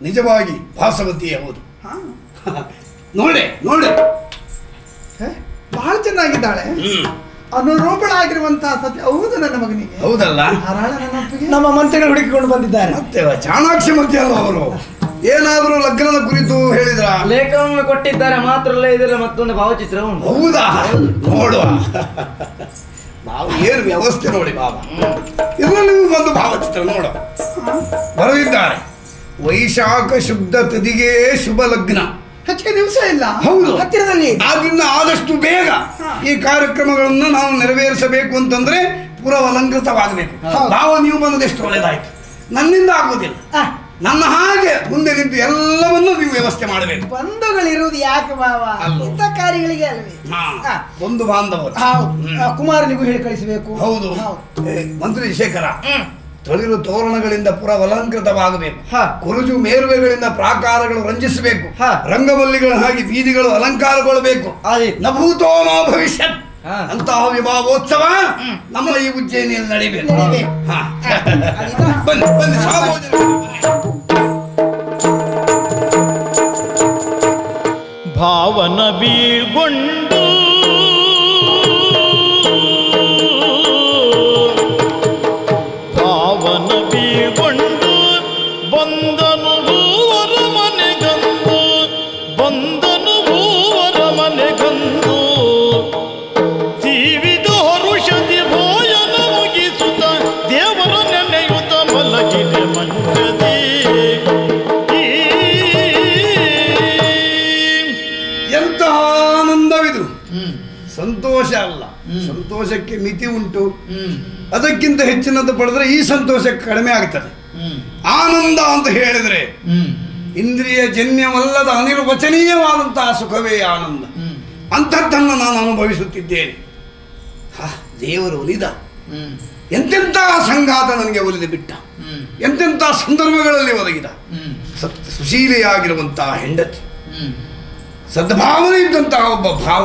ನಿಜವಾಗಿ ಭಾಸವತಿ ಹೌದು. ಹಾ. ನೋಡೆ ನೋಡೆ ಹೇ, ಬಹಳ ಚೆನ್ನಾಗಿದ್ದಾಳೆ. ಅನುರೂಪಳಾಗಿರುವಂತಹ ಸತ್ಯ ಹೌದು ನನ್ನ ಮಗನಿಗೆ. ಹೌದಲ್ಲ? ನಮ್ಮ ಮಂತ್ರಿಗಳು ಹುಡುಕಿಕೊಂಡು ಬಂದಿದ್ದಾರೆ. ಮತ್ತೆ ಚಾಣಾಕ್ಷಿ ಮಧ್ಯ ಅಲ್ಲ ಅವರು? ಏನಾದರೂ ಲಗ್ನದ ಕುರಿತು ಹೇಳಿದ್ರ? ಲೇಖನವನ್ನು ಕೊಟ್ಟಿದ್ದಾರೆ ಮಾತ್ರ ಅಲ್ಲ ಇದರ ಮತ್ತೊಂದು ಭಾವಚಿತ್ರ ಉಂಟು. ಹೌದಾ? ನೋಡುವ. ನಾವು ಏನು ವ್ಯವಸ್ಥೆ ನೋಡಿ ಬಾಬಾ. ಇದರಲ್ಲಿ ಒಂದು ಭಾವಚಿತ್ರ ನೋಡ ಬರೆದಿದ್ದಾರೆ. ವೈಶಾಖ ಶುದ್ಧ ತದಿಗೆ ಶುಭ ಲಗ್ನ. ಹೆಚ್ಚಿಗೆ ದಿವಸ ಇಲ್ಲ. ಹೌದು. ಹತ್ತಿರದಲ್ಲಿ. ಆದ್ರಿಂದ ಆದಷ್ಟು ಬೇಗ ಈ ಕಾರ್ಯಕ್ರಮಗಳನ್ನು ನಾವು ನೆರವೇರಿಸಬೇಕು ಅಂತಂದ್ರೆ ಪೂರ ಅಲಂಕೃತವಾಗಬೇಕು ನಾವು ನೀವು ಬಂದದೆಷ್ಟು ಒಳ್ಳೆದಾಯ್ತು. ನನ್ನಿಂದ ಆಗೋದಿಲ್ಲ ನನ್ನ ಹಾಗೆ ಮುಂದೆ ನಿಂತು ಎಲ್ಲವನ್ನೂ ನೀವು ವ್ಯವಸ್ಥೆ ಮಾಡಬೇಕು. ಬಂಧುಗಳಿರುವುದು ಯಾಕೆ ಬಾವ? ಇಂಥ ಕಾರ್ಯಗಳಿಗೆ ಅಲ್ವೇ? ಬಂಧು ಬಾಂಧವರು. ಕುಮಾರನಿಗೂ ಹೇಳಿ ಕಳಿಸಬೇಕು. ಹೌದು. ಮಂತ್ರಿ ಶೇಖರ. ತೊಳಿರು ತೋರಣಗಳಿಂದ ಪುರವಲಂಕೃತವಾಗಬೇಕು ಹ. ಕುರುಜು ಮೇರುವೆಗಳಿಂದ ಪ್ರಾಕಾರಗಳು ರಂಜಿಸಬೇಕು. ಹ. ರಂಗವಲ್ಲಿಗಳ ಹಾಗೆ ಬೀದಿಗಳು ಅಲಂಕಾರಗೊಳ್ಳಬೇಕು. ಆದೀತು. ನಭೂತೋ ಭವಿಷ್ಯ. ಭವಿಷ್ಯತ್ ಅಂತಹ ವಿಭಾಗೋತ್ಸವ ನಮ್ಮ ಈ ಉಜ್ಜಯಿನಿಯಲ್ಲಿ ನಡಿಬೇಕು? ಬನ್ನಿ ಬನ್ನಿ ಭಾವನ ಬೀಗೊಂಡು ಸಂತೋಷಕ್ಕೆ ಮಿತಿ ಉಂಟು. ಅದಕ್ಕಿಂತ ಹೆಚ್ಚಿನದ್ದು ಪಡೆದ್ರೆ ಈ ಸಂತೋಷಕ್ಕೆ ಕಡಿಮೆ ಆಗ್ತದೆ. ಆನಂದ ಅಂತ ಹೇಳಿದ್ರೆ ಇಂದ್ರಿಯ ಜನ್ಯವಲ್ಲದ ಅನಿರ್ವಚನೀಯವಾದಂತಹ ಸುಖವೇ ಆನಂದ. ಅಂಥದ್ದನ್ನು ನಾನು ಅನುಭವಿಸುತ್ತಿದ್ದೇನೆ. ಹಾ, ದೇವರು ಒಲಿದ. ಎಂತೆಂಥ ಸಂಘಾತ ನನಗೆ ಒಲಿದು ಬಿಟ್ಟ. ಎಂತೆಂಥ ಸಂದರ್ಭಗಳಲ್ಲಿ ಒದಗಿದ. ಸತ್ ಸುಶೀಲೆಯಾಗಿರುವಂತಹ ಹೆಂಡತಿ. ಸದ್ಭಾವನೆ ಇದ್ದಂತಹ ಒಬ್ಬ ಭಾವ.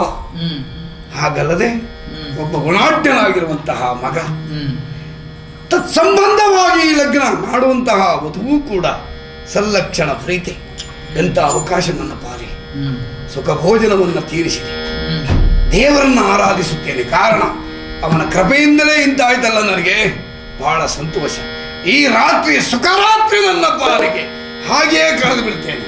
ಹಾಗಲ್ಲದೆ ಒಬ್ಬ ಗುಣಾಢ್ಯನಾಗಿರುವಂತಹ ಮಗ. ತತ್ಸಂಬಂಧವಾಗಿ ಈ ಲಗ್ನ ಮಾಡುವಂತಹ ವಧುವು ಕೂಡ ಸಲ್ಲಕ್ಷಣ ಪ್ರೀತಿ. ಎಂಥ ಅವಕಾಶ ನನ್ನ ಪಾಲಿ ಸುಖ ಭೋಜನವನ್ನು ತೀರಿಸಿದೆ. ದೇವರನ್ನು ಆರಾಧಿಸುತ್ತೇನೆ. ಕಾರಣ ಅವನ ಕೃಪೆಯಿಂದಲೇ ಇಂತಾಯ್ತಲ್ಲ ನನಗೆ. ಬಹಳ ಸಂತೋಷ. ಈ ರಾತ್ರಿ ಸುಖರಾತ್ರಿ ನನ್ನ ಪಾಲಿಗೆ. ಹಾಗೆಯೇ ಕಳೆದು ಬಿಡ್ತೇನೆ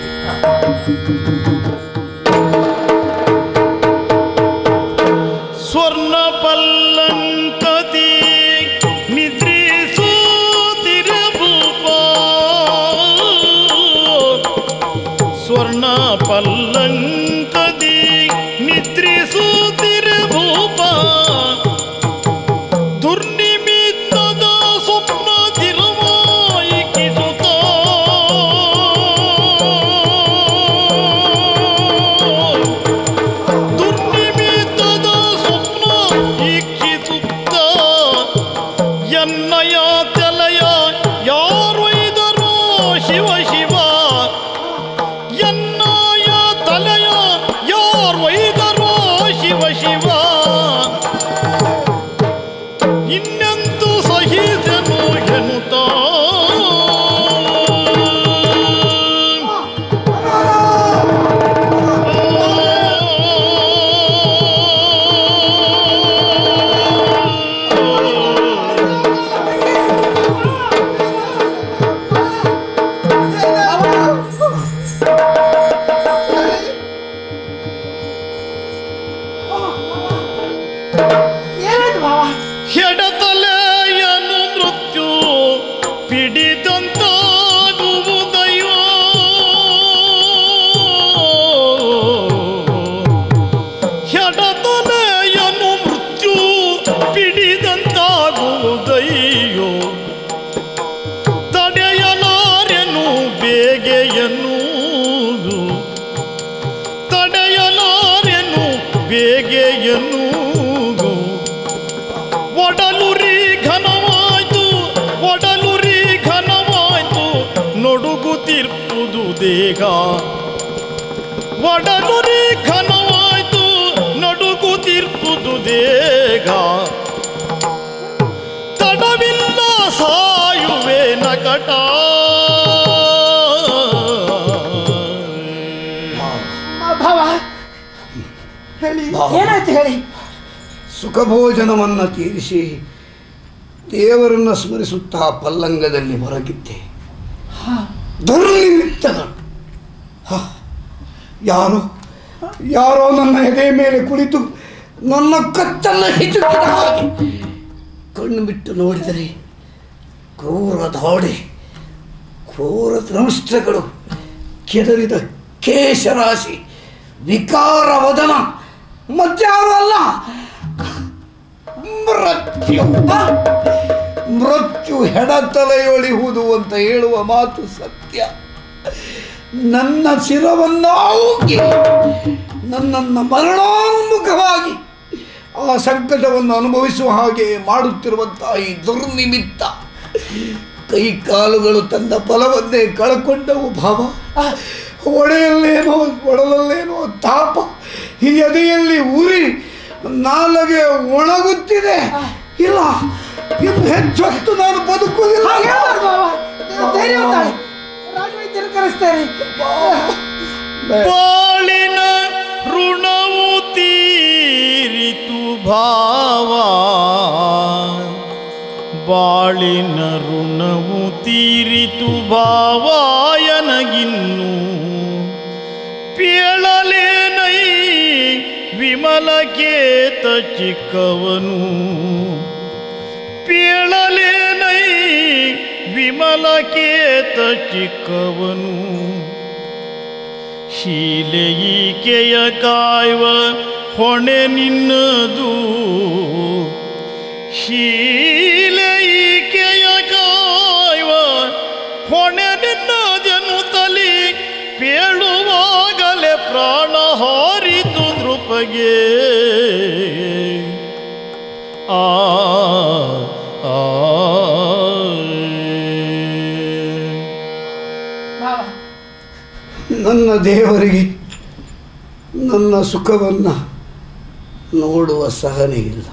ಸ್ಮರಿಸುತ್ತಾ ಪಲ್ಲಂಗದಲ್ಲಿ ಹೊರಗಿದ್ದೆ ದುರ್ನಿಮಿತ್ತಗಳು ಹ, ಯಾರೋ ಯಾರೋ ನನ್ನ ಎದೆ ಮೇಲೆ ಕುಳಿತು ನನ್ನ ಕತ್ತನ್ನ ಹೆಚ್ಚು ಹಾಗೆ ಕಣ್ಣು ಬಿಟ್ಟು ನೋಡಿದರೆ ಕ್ರೂರ ದಾಡಿ ಕ್ರೂರ ದ್ರಂಷ್ಟಗಳು ಕೆದರಿದ ಕೇಶರಾಶಿ ವಿಕಾರ ವದನ ಮತ್ತಾರು ಅಲ್ಲ ಮೃತ್ಯು. ಮೃತ್ಯು ಹೆಡತಲೆಯೊಳಿಹುದು ಅಂತ ಹೇಳುವ ಮಾತು ಸತ್ಯ. ನನ್ನ ಶಿರವನ್ನು ನನ್ನನ್ನ ನನ್ನನ್ನು ಮರಣೋನ್ಮುಖವಾಗಿ ಆ ಸಂಕಟವನ್ನು ಅನುಭವಿಸುವ ಹಾಗೆ ಮಾಡುತ್ತಿರುವಂತಹ ಈ ದುರ್ನಿಮಿತ್ತ. ಕೈ ಕಾಲುಗಳು ತನ್ನ ಬಲವನ್ನೇ ಕಳ್ಕೊಂಡವು ಭಾವ. ಒಡೆಯಲ್ಲೇನೋ, ಒಡಲಲ್ಲೇನೋ ತಾಪ, ಈ ಎದೆಯಲ್ಲಿ ಉರಿ, ನಾಲಗೆ ಒಣಗುತ್ತಿದೆ. ಇಲ್ಲ ಇನ್ನು ಹೆಚ್ಚೊತ್ತು ನಾನು ಬದುಕುವುದಿಲ್ಲ. ಧೈರ್ಯ ರಾಜವೈದ್ಯರು ಕರೆಸ್ತೇನೆ ಬಾಳಿನ ಋಣವು ತೀರಿತು ಭಾವ. ಬಾಳಿನ ಋಣವು ತೀರಿತು ಭಾವಾಯನಗಿನ್ನು ಪೇಳಲೇನೈ ವಿಮಲಕೇತ ಚಿಕ್ಕವನು. ಪೇಳಲೇನೈ ವಿಮಲಕೇತ ಚಿಕ್ಕವನು. ಶೀಲೆಯಿಕೆಯ ಕಾಯುವ ಹೊಣೆ ನಿನ್ನದು. ಶೀಲೆಯಿಕೆಯ ಕಾಯುವ ಹೊಣೆ ನಿನ್ನದೆನು ತಲಿ ಪೇಳುವಾಗಲೇ ಪ್ರಾಣ ಹಾರಿತು ನೃಪಗೆ. ಆ ನನ್ನ ದೇವರಿಗೆ ನನ್ನ ಸುಖವನ್ನು ನೋಡುವ ಸಹನೆ ಇಲ್ಲ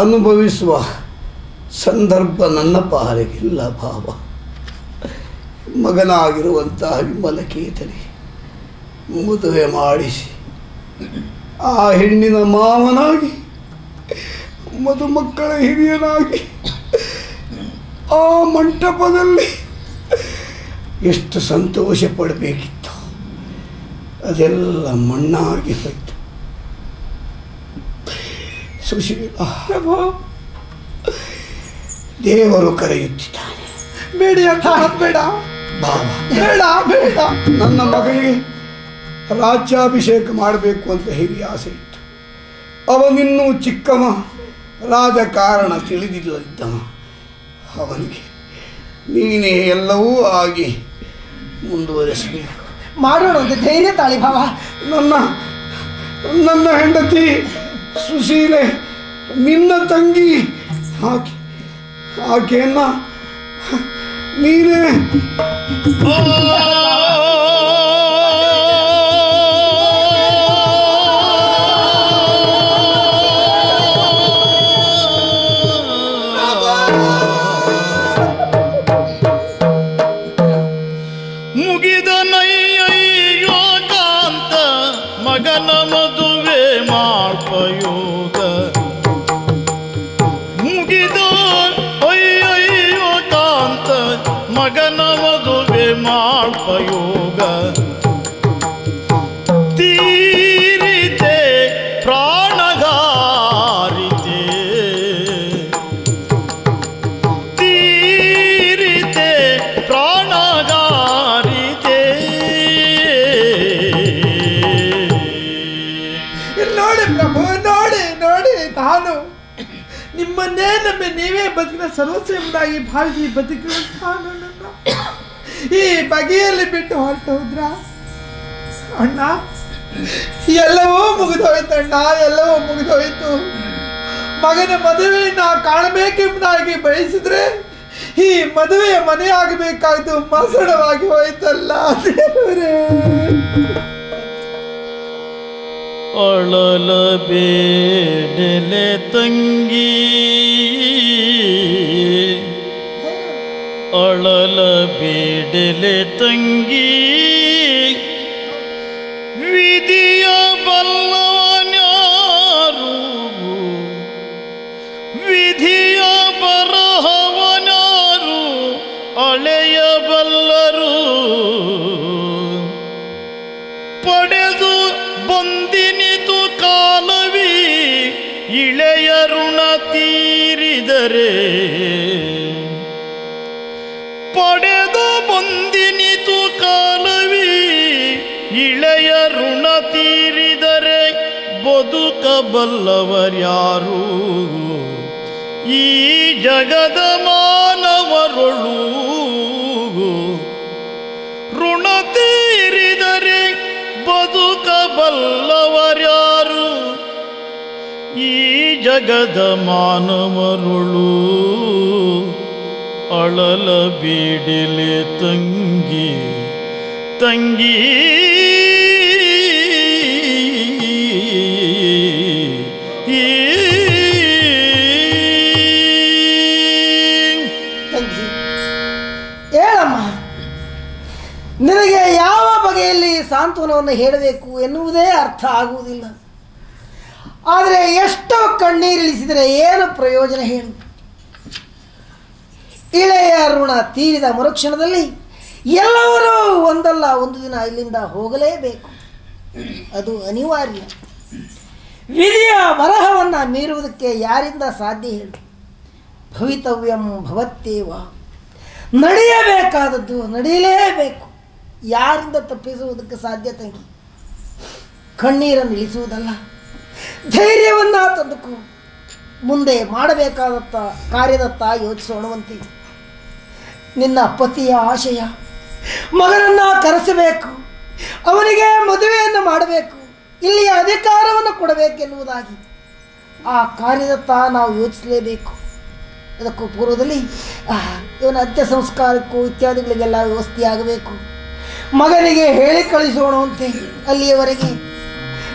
ಅನುಭವಿಸುವ ಸಂದರ್ಭ ನನ್ನ ಪಾಲಿಗಿಲ್ಲ ಭಾವ. ಮಗನಾಗಿರುವಂತಹ ವಿಮಲಕೇತನಿಗೆ ಮದುವೆ ಮಾಡಿಸಿ ಆ ಹೆಣ್ಣಿನ ಮಾವನಾಗಿ ಮದುಮಕ್ಕಳ ಹಿರಿಯನಾಗಿ ಆ ಮಂಟಪದಲ್ಲಿ ಎಷ್ಟು ಸಂತೋಷ ಪಡಬೇಕಿತ್ತು. ಅದೆಲ್ಲ ಮಣ್ಣಾಗಿ ಹೋಯ್ತು. ಸುಶೀಲ ದೇವರು ಕರೆಯುತ್ತಿದ್ದಾನೆ. ಬೇಡ ಬೇಡ. ಬೇಡ ಬೇಡ. ನನ್ನ ಮಗಳಿಗೆ ರಾಜ್ಯಾಭಿಷೇಕ ಮಾಡಬೇಕು ಅಂತ ಹಿರಿಯ ಆಸೆ ಇತ್ತು. ಅವನಿನ್ನೂ ಚಿಕ್ಕವ ರಾಜಕಾರಣ ತಿಳಿದಿಲ್ಲದಿದ್ದ ಅವನಿಗೆ. ನೀನೇ ಎಲ್ಲವೂ ಆಗಿ ಮುಂದುವರಿಸಬೇಕು. ಮಾಡೋಣ ಅಂತ ಧೈರ್ಯ ತಾಳಿ ಭಾವ. ನನ್ನ ನನ್ನ ಹೆಂಡತಿ ಸುಶೀಲೆ ನಿನ್ನ ತಂಗಿ ಆಕೆ ಆಕೆಯನ್ನ ನೀನೇ. ಬದುಕಿನ ಸರ್ವಸ್ವ ಎಂಬುದಾಗಿ ಭಾವಿಸಿ ಬದುಕಿರುವಂತಹ ಈ ಬಗೆಯಲ್ಲಿ ಬಿಟ್ಟು ಹೊರಟು ಹೋದ್ರ? ಅಣ್ಣ, ಎಲ್ಲವೂ ಮುಗಿದೋಯ್ತು ಅಣ್ಣ, ಎಲ್ಲವೂ ಮುಗಿದೋಯ್ತು. ಮಗನ ಮದುವೆಯನ್ನ ಕಾಣಬೇಕೆಂಬುದಾಗಿ ಬಯಸಿದ್ರೆ ಈ ಮದುವೆಯ ಮನೆಯಾಗಬೇಕಾಯ್ತು ಮಸಡವಾಗಿ ಹೋಯ್ತಲ್ಲ ದೇವರೇ. ಅಳಲ ಬೇಡಲೆ ತಂಗಿ. ಅಳಲ ಬೇಡಲೆ ತಂಗಿ. ವಿಧಿಯ ಬಲ್ಲ ಇಳೆಯ ಋಣ ತೀರಿದರೆ ಪಡೆದು ಬಂದಿನಿತು ಕಾಲವಿ ಇಳೆಯ ಋಣ ತೀರಿದರೆ ಬದುಕಬಲ್ಲವರ್ಯಾರು. ಈ ಜಗದ ಮಾನವರೊಳು ಋಣ ತೀರಿದರೆ ಬದುಕಬಲ್ಲವರ್ಯಾರು. ಈ ಜಗದ ಮಾನವರುಳು ಅಳಲ ಬೀಡಿಲೆ ತಂಗಿ ತಂಗಿ. ಹೇಳಮ್ಮ, ನಿನಗೆ ಯಾವ ಬಗೆಯಲ್ಲಿ ಸಾಂತ್ವನವನ್ನು ಹೇಳಬೇಕು ಎನ್ನುವುದೇ ಅರ್ಥ ಆಗುವುದಿಲ್ಲ. ಆದರೆ ಎಷ್ಟೋ ಕಣ್ಣೀರಿಳಿಸಿದರೆ ಏನು ಪ್ರಯೋಜನ ಹೇಳು? ಇಳೆಯ ಋಣ ತೀರಿದ ಮರುಕ್ಷಣದಲ್ಲಿ ಎಲ್ಲರೂ ಒಂದಲ್ಲ ಒಂದು ದಿನ ಇಲ್ಲಿಂದ ಹೋಗಲೇಬೇಕು. ಅದು ಅನಿವಾರ್ಯ. ವಿಧಿಯ ಬರಹವನ್ನು ಮೀರುವುದಕ್ಕೆ ಯಾರಿಂದ ಸಾಧ್ಯ ಹೇಳು? ಭವಿತವ್ಯಂ ಭವತ್ತೇವ. ನಡೆಯಬೇಕಾದದ್ದು ನಡೆಯಲೇಬೇಕು. ಯಾರಿಂದ ತಪ್ಪಿಸುವುದಕ್ಕೆ ಸಾಧ್ಯ ತಂಗಿ ಕಣ್ಣೀರನ್ನು ಇಳಿಸುವುದಲ್ಲ. ಧೈರ್ಯವನ್ನ ತಂದುಕು. ಮುಂದೆ ಮಾಡಬೇಕಾದತ್ತ ಕಾರ್ಯದತ್ತ ಯೋಚಿಸೋಣವಂತಿ ನಿನ್ನ ಪತಿಯ ಆಶಯ, ಮಗನನ್ನ ಕರೆಸಬೇಕು, ಅವನಿಗೆ ಮದುವೆಯನ್ನು ಮಾಡಬೇಕು, ಇಲ್ಲಿಯ ಅಧಿಕಾರವನ್ನು ಕೊಡಬೇಕೆನ್ನುವುದಾಗಿ ಆ ಕಾರ್ಯದತ್ತ ನಾವು ಯೋಚಿಸಲೇಬೇಕು. ಅದಕ್ಕೂ ಪೂರ್ವದಲ್ಲಿ ಇವನ ಅತ್ಯ ಸಂಸ್ಕಾರಕ್ಕೂ ಇತ್ಯಾದಿಗಳಿಗೆಲ್ಲ ವ್ಯವಸ್ಥೆಯಾಗಬೇಕು. ಮಗನಿಗೆ ಹೇಳಿ ಕಳಿಸೋಣವಂತೆ ಅಲ್ಲಿಯವರೆಗೆ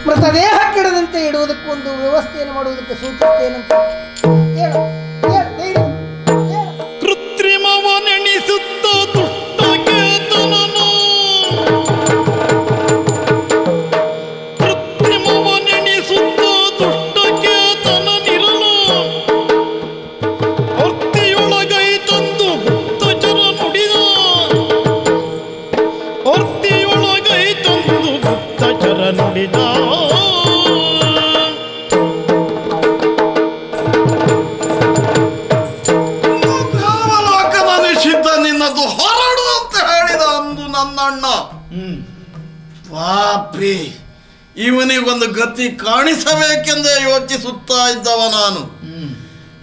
ಮೃತದೇಹ ಕೆಡದಂತೆ ಇಡುವುದಕ್ಕೂ ಒಂದು ವ್ಯವಸ್ಥೆಯನ್ನು ಮಾಡುವುದಕ್ಕೆ ಸೂಚಿಸುತ್ತೇನಂತ ಹೇಳ. ಕೃತ್ರಿಮವನೆಣಿಸುತ್ತೋ ಗತಿ ಕಾಣಿಸಬೇಕೆಂದೇ ಯೋಚಿಸುತ್ತಾ ಇದ್ದವ ನಾನು.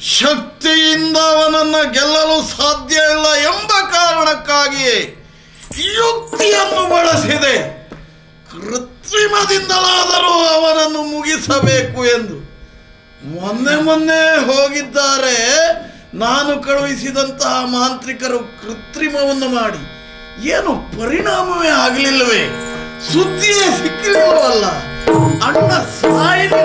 ಶಕ್ತಿಯಿಂದ ಅವನನ್ನು ಗೆಲ್ಲಲು ಸಾಧ್ಯ ಇಲ್ಲ ಎಂಬ ಕಾರಣಕ್ಕಾಗಿಯೇ ಯುಕ್ತಿಯನ್ನು ಬಳಸಿದೆ. ಕೃತ್ರಿಮದಿಂದಲಾದರೂ ಅವನನ್ನು ಮುಗಿಸಬೇಕು ಎಂದು. ಮೊನ್ನೆ ಮೊನ್ನೆ ಹೋಗಿದ್ದಾರೆ. ನಾನು ಕಳುಹಿಸಿದಂತಹ ಮಾಂತ್ರಿಕರು ಕೃತ್ರಿಮವನ್ನು ಮಾಡಿ. ಏನು ಪರಿಣಾಮವೇ ಆಗಲಿಲ್ಲವೇ? ಸುದ್ದಿಯೇ ಸಿಕ್ಕಿಲ್ಲವಲ್ಲ ಅಣ್ಣ ಸಾಯಿಲ್ವೇ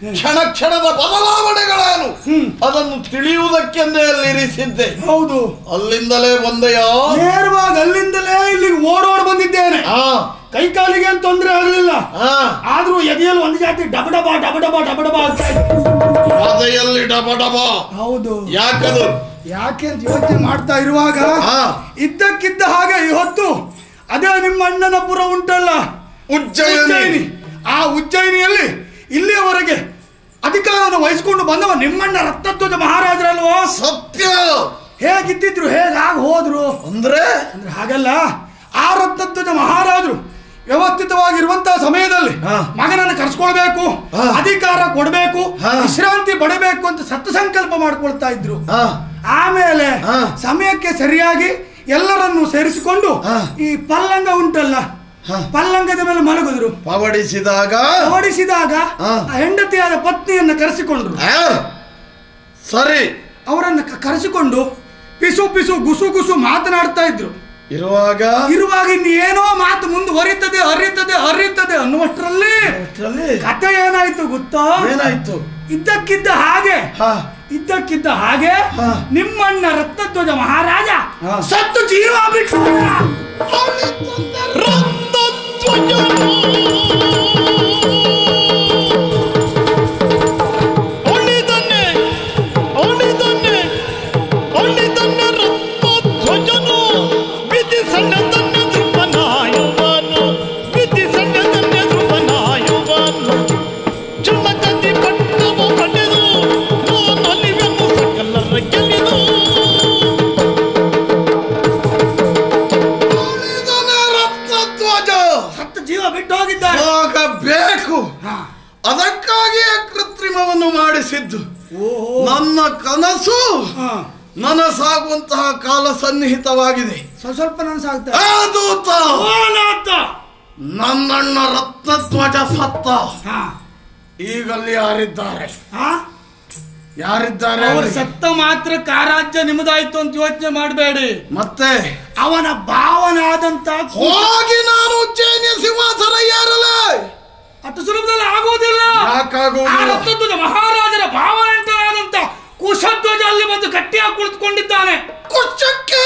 ಕ್ಷಣ ಕ್ಷಣದ ಬದಲಾವಣೆಗಳೇನು? ಅದನ್ನು ತಿಳಿಯುವುದಕ್ಕೆಂದೇ ಅಲ್ಲಿ ಇರಿಸಿದ್ದೆ. ಹೌದು. ಅಲ್ಲಿಂದಲೇ ಬಂದೆಯೋ? ನೇರವಾಗಿ ಅಲ್ಲಿಂದಲೇ ಇಲ್ಲಿಗೆ ಓಡೋಡ್ ಬಂದಿದ್ದೇನೆ. ಕೈ ಕಾಲಿಗೆ ಏನು ತೊಂದರೆ ಆಗಲಿಲ್ಲ. ಆದ್ರೂ ಎದೆಯಲ್ಲಿ ಒಂದು ಜಾತಿ ಡಬ ಡಬ ಡಬ ಡಬ ಡಬ ಡಬ ಆಗ್ತಾ ಡಬ ಡಬ ಹೌದು. ಯಾಕದು? ಯಾಕೆ ಅಂತ ಯೋಚನೆ ಮಾಡ್ತಾ ಇರುವಾಗ. ಇದ್ದಕ್ಕಿದ್ದ ಹಾಗೆ ಇವತ್ತು ಅದೇ ನಿಮ್ಮ ಅಣ್ಣನ ಪುರ ಉಂಟಲ್ಲ. ಉಜ್ಜಯಿನಿ. ಆ ಉಜ್ಜಯಿನಿಯಲ್ಲಿ ಇಲ್ಲಿಯವರೆಗೆ ಅಧಿಕಾರವನ್ನು ವಹಿಸಿಕೊಂಡು ಬಂದವ ನಿಮ್ಮಣ್ಣ ರತ್ನಧ್ವಜ ಮಹಾರಾಜರಲ್ವೋ ಸತ್ಯ ಹೇಗಿದ್ದಿದ್ರು ಹೇಗಾಗಿ ಹೋದ್ರು ಅಂದ್ರೆ ಅಂದ್ರೆ ಹಾಗಲ್ಲ ಆ ರತ್ನಧ್ವಜ ಮಹಾರಾಜರು ವ್ಯವಸ್ಥಿತವಾಗಿರುವಂತಹ ಸಮಯದಲ್ಲಿ. ಮಗನನ್ನು ಕರ್ಸ್ಕೊಳ್ಬೇಕು. ಅಧಿಕಾರ ಕೊಡಬೇಕು. ವಿಶ್ರಾಂತಿ ಪಡಬೇಕು ಅಂತ ಸತ್ಯ ಸಂಕಲ್ಪ ಮಾಡ್ಕೊಳ್ತಾ ಇದ್ರು ಆಮೇಲೆ. ಸಮಯಕ್ಕೆ ಸರಿಯಾಗಿ ಎಲ್ಲರನ್ನು ಸೇರಿಸಿಕೊಂಡು. ಈ ಪಲ್ಲಂಗ ಉಂಟಲ್ಲ. ಪಲ್ಲಂಗದ ಮೇಲೆ ಮಲಗಿದ್ರು. ಪವಡಿಸಿದಾಗ ಓಡಿಸಿದಾಗ ಹೆಂಡತಿಯಾದ ಪತ್ನಿಯನ್ನ ಕರೆಸಿಕೊಂಡ್ರು. ಸರಿ. ಅವರನ್ನ ಕರೆಸಿಕೊಂಡು ಪಿಸು ಪಿಸು ಗುಸು ಗುಸು ಮಾತನಾಡ್ತಾ ಇದ್ರು. ಇರುವಾಗ? ಇರುವಾಗ ಇನ್ನು ಏನೋ ಮಾತು ಮುಂದುವರಿತದೆ ಹರಿತದೆ ಹರಿತದೆ ಅನ್ನುವಷ್ಟರಲ್ಲಿ ಅಷ್ಟ್ರಲ್ಲಿ ಕತೆ ಏನಾಯ್ತು ಗೊತ್ತಾ? ಏನಾಯ್ತು? ಇದ್ದಕ್ಕಿದ್ದ ಹಾಗೆ. ಹಾ. ಇದ್ದಕ್ಕಿದ್ದ ಹಾಗೆ ಹಾ. ನಿಮ್ಮಣ್ಣ ರತ್ನಧ್ವಜ ಮಹಾರಾಜ ಹಾ. ಸತ್ತು ಜೀವ ಬಿಟ್ಟು Thank you. ಸನ್ನಿಹಿತವಾಗಿದೆ ಸ್ವಲ್ಪ ಆ ದೂತ. ನನ್ನಣ್ಣ ರತ್ನಧ್ವಜ ಸತ್ತ. ಈಗಲ್ಲಿ ಯಾರಿದ್ದಾರೆ? ಹಾ? ಯಾರಿದ್ದಾರೆ? ಅವರು ಸತ್ತ ಮಾತ್ರ ಕಾರಾಜ್ಯ ನಿಮ್ಮದಾಯ್ತು ಅಂತ ಯೋಚನೆ ಮಾಡಬೇಡಿ. ಮತ್ತೆ? ಅವನ ಭಾವನಾದಂತ ಹೋಗಿ ನಾನು ಚೈನ್ಯ ಸಿಂಹಾಸನ ಯಾರಲ್ಲ ಅಷ್ಟು ಸುಲಭದಲ್ಲಿ ಆಗುವುದಿಲ್ಲ. ಯಾಕಾಗುವುದಿಲ್ಲ? ಮಹಾರಾಜರ ಭಾವನಂಟನಾದಂತ ಕುಶಧ್ವಜ ಅಲ್ಲಿ ಬಂದು ಗಟ್ಟಿಯಾಗಿ ಕುಳಿತುಕೊಂಡಿದ್ದಾನೆ. ಕುಶಕ್ಕೆ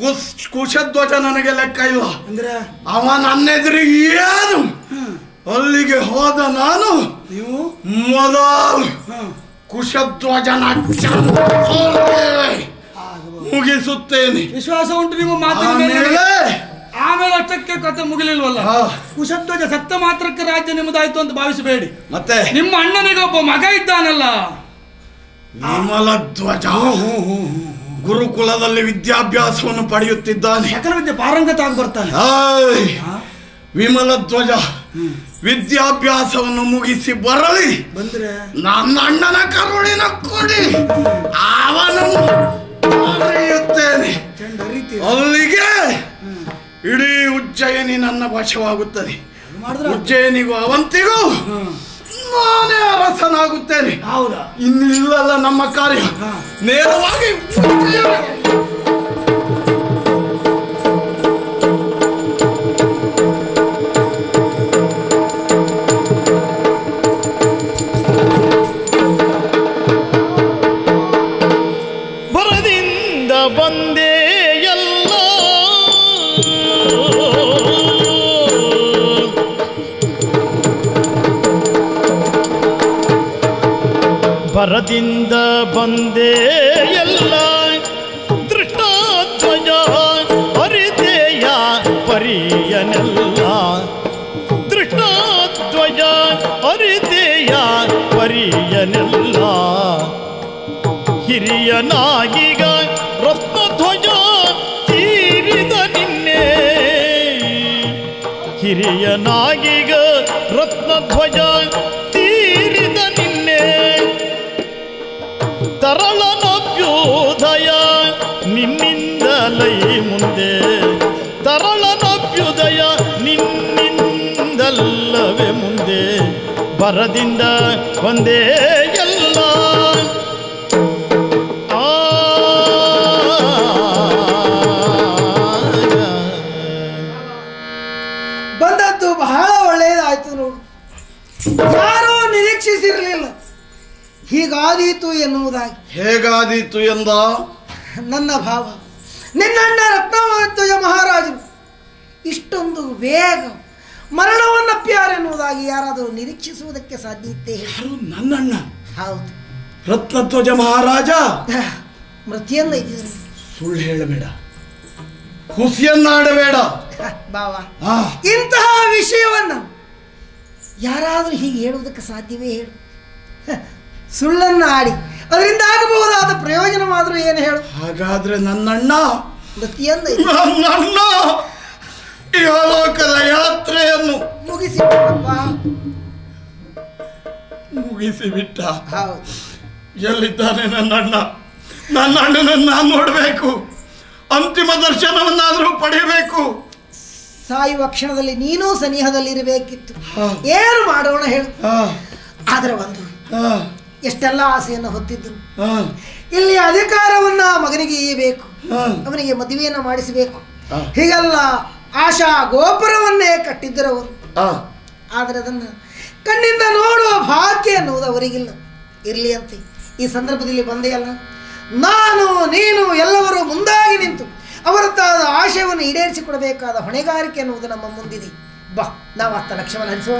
ಕುಶ್ ಧ್ವಜ ನನಗೆ ಲೆಕ್ಕ ಇಲ್ಲ. ಅಂದ್ರೆ? ಅವ ನನ್ನೆದುರಿಗೆ ಏನು? ಅಲ್ಲಿಗೆ ಹೋದ ನಾನು ನೀವು? ಮೊದಲು ಕುಶಧ್ವಜನ ಚಂಡಾಲವೇ ಮುಗಿಸುತ್ತೇನೆ. ವಿಶ್ವಾಸ ಉಂಟು ನಿಮ್ಮ ಮಾತು ಆಮೇಲೆ? ಅಷ್ಟಕ್ಕೆ ಕತೆ ಮುಗಿಲಿಲ್ವಲ್ಲ. ಕುಶಧ್ವಜ ಸತ್ತ ಮಾತ್ರಕ್ಕೆ ರಾಜ್ಯ ನಿಮ್ಮದಾಯ್ತು ಅಂತ ಭಾವಿಸಬೇಡಿ. ಮತ್ತೆ? ನಿಮ್ಮ ಅಣ್ಣನಿಗೆ ಒಬ್ಬ ಮಗ ಇದ್ದಾನಲ್ಲ. ವಿಮಲ ಧ್ವಜ ಗುರುಕುಲದಲ್ಲಿ ವಿದ್ಯಾಭ್ಯಾಸವನ್ನು ಪಡೆಯುತ್ತಿದ್ದಾನೆ. ವಿದ್ಯೆ ಪಾರಂಗತ ಆಗಿ ಬರ್ತಾನೆ! ವಿಮಲ ಧ್ವಜ. ವಿದ್ಯಾಭ್ಯಾಸವನ್ನು ಮುಗಿಸಿ ಬರಲಿ. ಬಂದ್ರೆ? ನನ್ನ ಅಣ್ಣನ ಕರುಳಿನ ಕೊಡಿ. ಅವನನ್ನು ಕರೆಯುತ್ತೇನೆ ಅಲ್ಲಿಗೆ ಇಡೀ ಉಜ್ಜಯನಿ ನನ್ನ ವಶವಾಗುತ್ತದೆ. ಉಜ್ಜಯಿನಿಗೂ ಅವಂತಿಗೂ ನಾನೇ ಅರಸನಾಗುತ್ತೇನೆ. ಹೌದಾ? ಇನ್ನು ಇಲ್ಲಲ್ಲ ನಮ್ಮ ಕಾರ್ಯ. ನೇರವಾಗಿ ಬರದಿಂದ ಬಂದೆ ಎಲ್ಲ ದೃಷ್ಟಾಧ್ವಜ ಪರಿತೆಯ ಪರಿಯನೆಲ್ಲ. ದೃಷ್ಟಾಧ್ವಜ ಪರಿತೆಯ ಪರಿಯನೆಲ್ಲ. ಹಿರಿಯನಾಗಿಗ ರತ್ನಧ್ವಜ ತೀರಿದ ನಿನ್ನೆ. ಹಿರಿಯನಾಗಿಗ ರತ್ನಧ್ವಜ ಬರದಿಂದ ಒಂದೇ ಎಲ್ಲ. ಬಂದದ್ದು ಬಹಳ ಒಳ್ಳೆಯದಾಯ್ತು ನೋಡು. ಯಾರೂ ನಿರೀಕ್ಷಿಸಿರಲಿಲ್ಲ. ಹೀಗಾದೀತು ಎನ್ನುವುದಾಗಿ. ಹೇಗಾದೀತು ಎಂದ? ನನ್ನ ಭಾವ ನಿನ್ನಣ್ಣ ರತ್ನವಾದ ಮಹಾರಾಜರು ಇಷ್ಟೊಂದು ಬೇಗ ಮರಣವನ್ನಪ್ಪ್ಯಾರೆನ್ನುವುದಾಗಿ ಯಾರಾದರೂ ನಿರೀಕ್ಷಿಸುವುದಕ್ಕೆ ಸಾಧ್ಯ ಇತ್ತೇ? ಹೇಳಿ? ಯಾರು? ನನ್ನಣ್ಣ. ಹೌದು. ರತ್ನಧ್ವಜ ಮಹಾರಾಜ. ಮೃತಿಯನ್ನ ಸುಳ್ಳು ಹೇಳಬೇಡ. ಹುಸಿಯನ್ನಾಡಬೇಡ ಬಾವಾ. ಇಂತಹ ವಿಷಯವನ್ನು ಯಾರಾದರೂ ಹೀಗೆ ಹೇಳುವುದಕ್ಕೆ ಸಾಧ್ಯವೇ ಹೇಳು. ಸುಳ್ಳನ್ನು ಆಡಿ ಅದರಿಂದ ಆಗಬಹುದಾದ ಪ್ರಯೋಜನವಾದರೂ ಏನು ಹೇಳು? ಹಾಗಾದ್ರೆ ನನ್ನಣ್ಣ. ಮೃತಿಯನ್ನ ಇಹಲೋಕದ ಯಾತ್ರೆಯನ್ನು ಮುಗಿಸಿ ಮುಗಿಸಿ ಬಿಟ್ಟ ಎಲ್ಲಿದ್ದಾನೆ ನನ್ನ ಅಣ್ಣ? ನನ್ನ ಅಣ್ಣನನ್ನು ನಾನು ನೋಡಬೇಕು. ಅಂತಿಮ ದರ್ಶನವನ್ನಾದರೂ ಪಡೆಯಬೇಕು. ಸಾಯುವ ಕ್ಷಣದಲ್ಲಿ ನೀನು ಸನಿಹದಲ್ಲಿರಬೇಕಿತ್ತು. ಏನು ಮಾಡೋಣ ಹೇಳು. ಆದರೆ ಒಂದು ಎಷ್ಟೆಲ್ಲ ಆಸೆಯನ್ನು ಹೊತ್ತಿದ್ರು ಇಲ್ಲಿ ಅಧಿಕಾರವನ್ನ ಮಗನಿಗೆ ಇಯಬೇಕು. ಅವನಿಗೆ ಮದುವೆಯನ್ನು ಮಾಡಿಸಬೇಕು. ಹೀಗೆಲ್ಲ ಆಶಾ ಗೋಪುರವನ್ನೇ ಕಟ್ಟಿದ್ದರವರು. ಆ. ಆದರೆ ಅದನ್ನು ಕಣ್ಣಿಂದ ನೋಡುವ ಭಾಗ್ಯ ಅನ್ನುವುದು ಅವರಿಗಿಲ್ಲ. ಇರಲಿ ಅಂತ. ಈ ಸಂದರ್ಭದಲ್ಲಿ ಬಂದೆಯಲ್ಲ ನಾನು ನೀನು ಎಲ್ಲವರು ಮುಂದಾಗಿ ನಿಂತು ಅವರದ್ದಾದ ಆಶಯವನ್ನು ಈಡೇರಿಸಿಕೊಡಬೇಕಾದ ಹೊಣೆಗಾರಿಕೆ ಅನ್ನುವುದು ನಮ್ಮ ಮುಂದಿದೆ. ಬಾ ನಾವು ಅತ್ತ ಲಕ್ಷ್ಮಣ ಹರಿಸುವ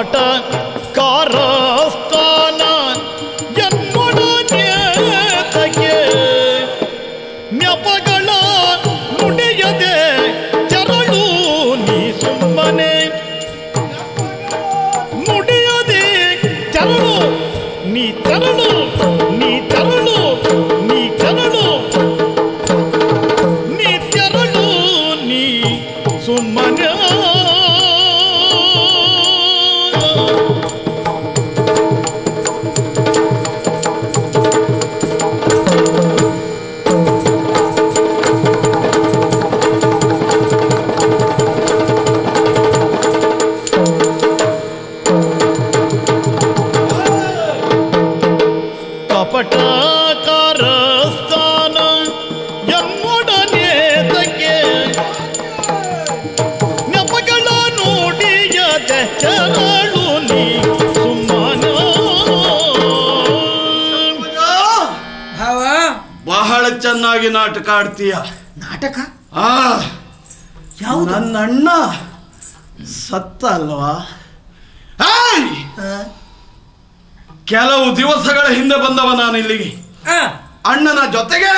ಕಪಟ ಕೆಲವು ದಿವಸಗಳ ಹಿಂದೆ ಬಂದವ ನಾನು ಇಲ್ಲಿಗೆ. ಅಣ್ಣನ ಜೊತೆಗೆ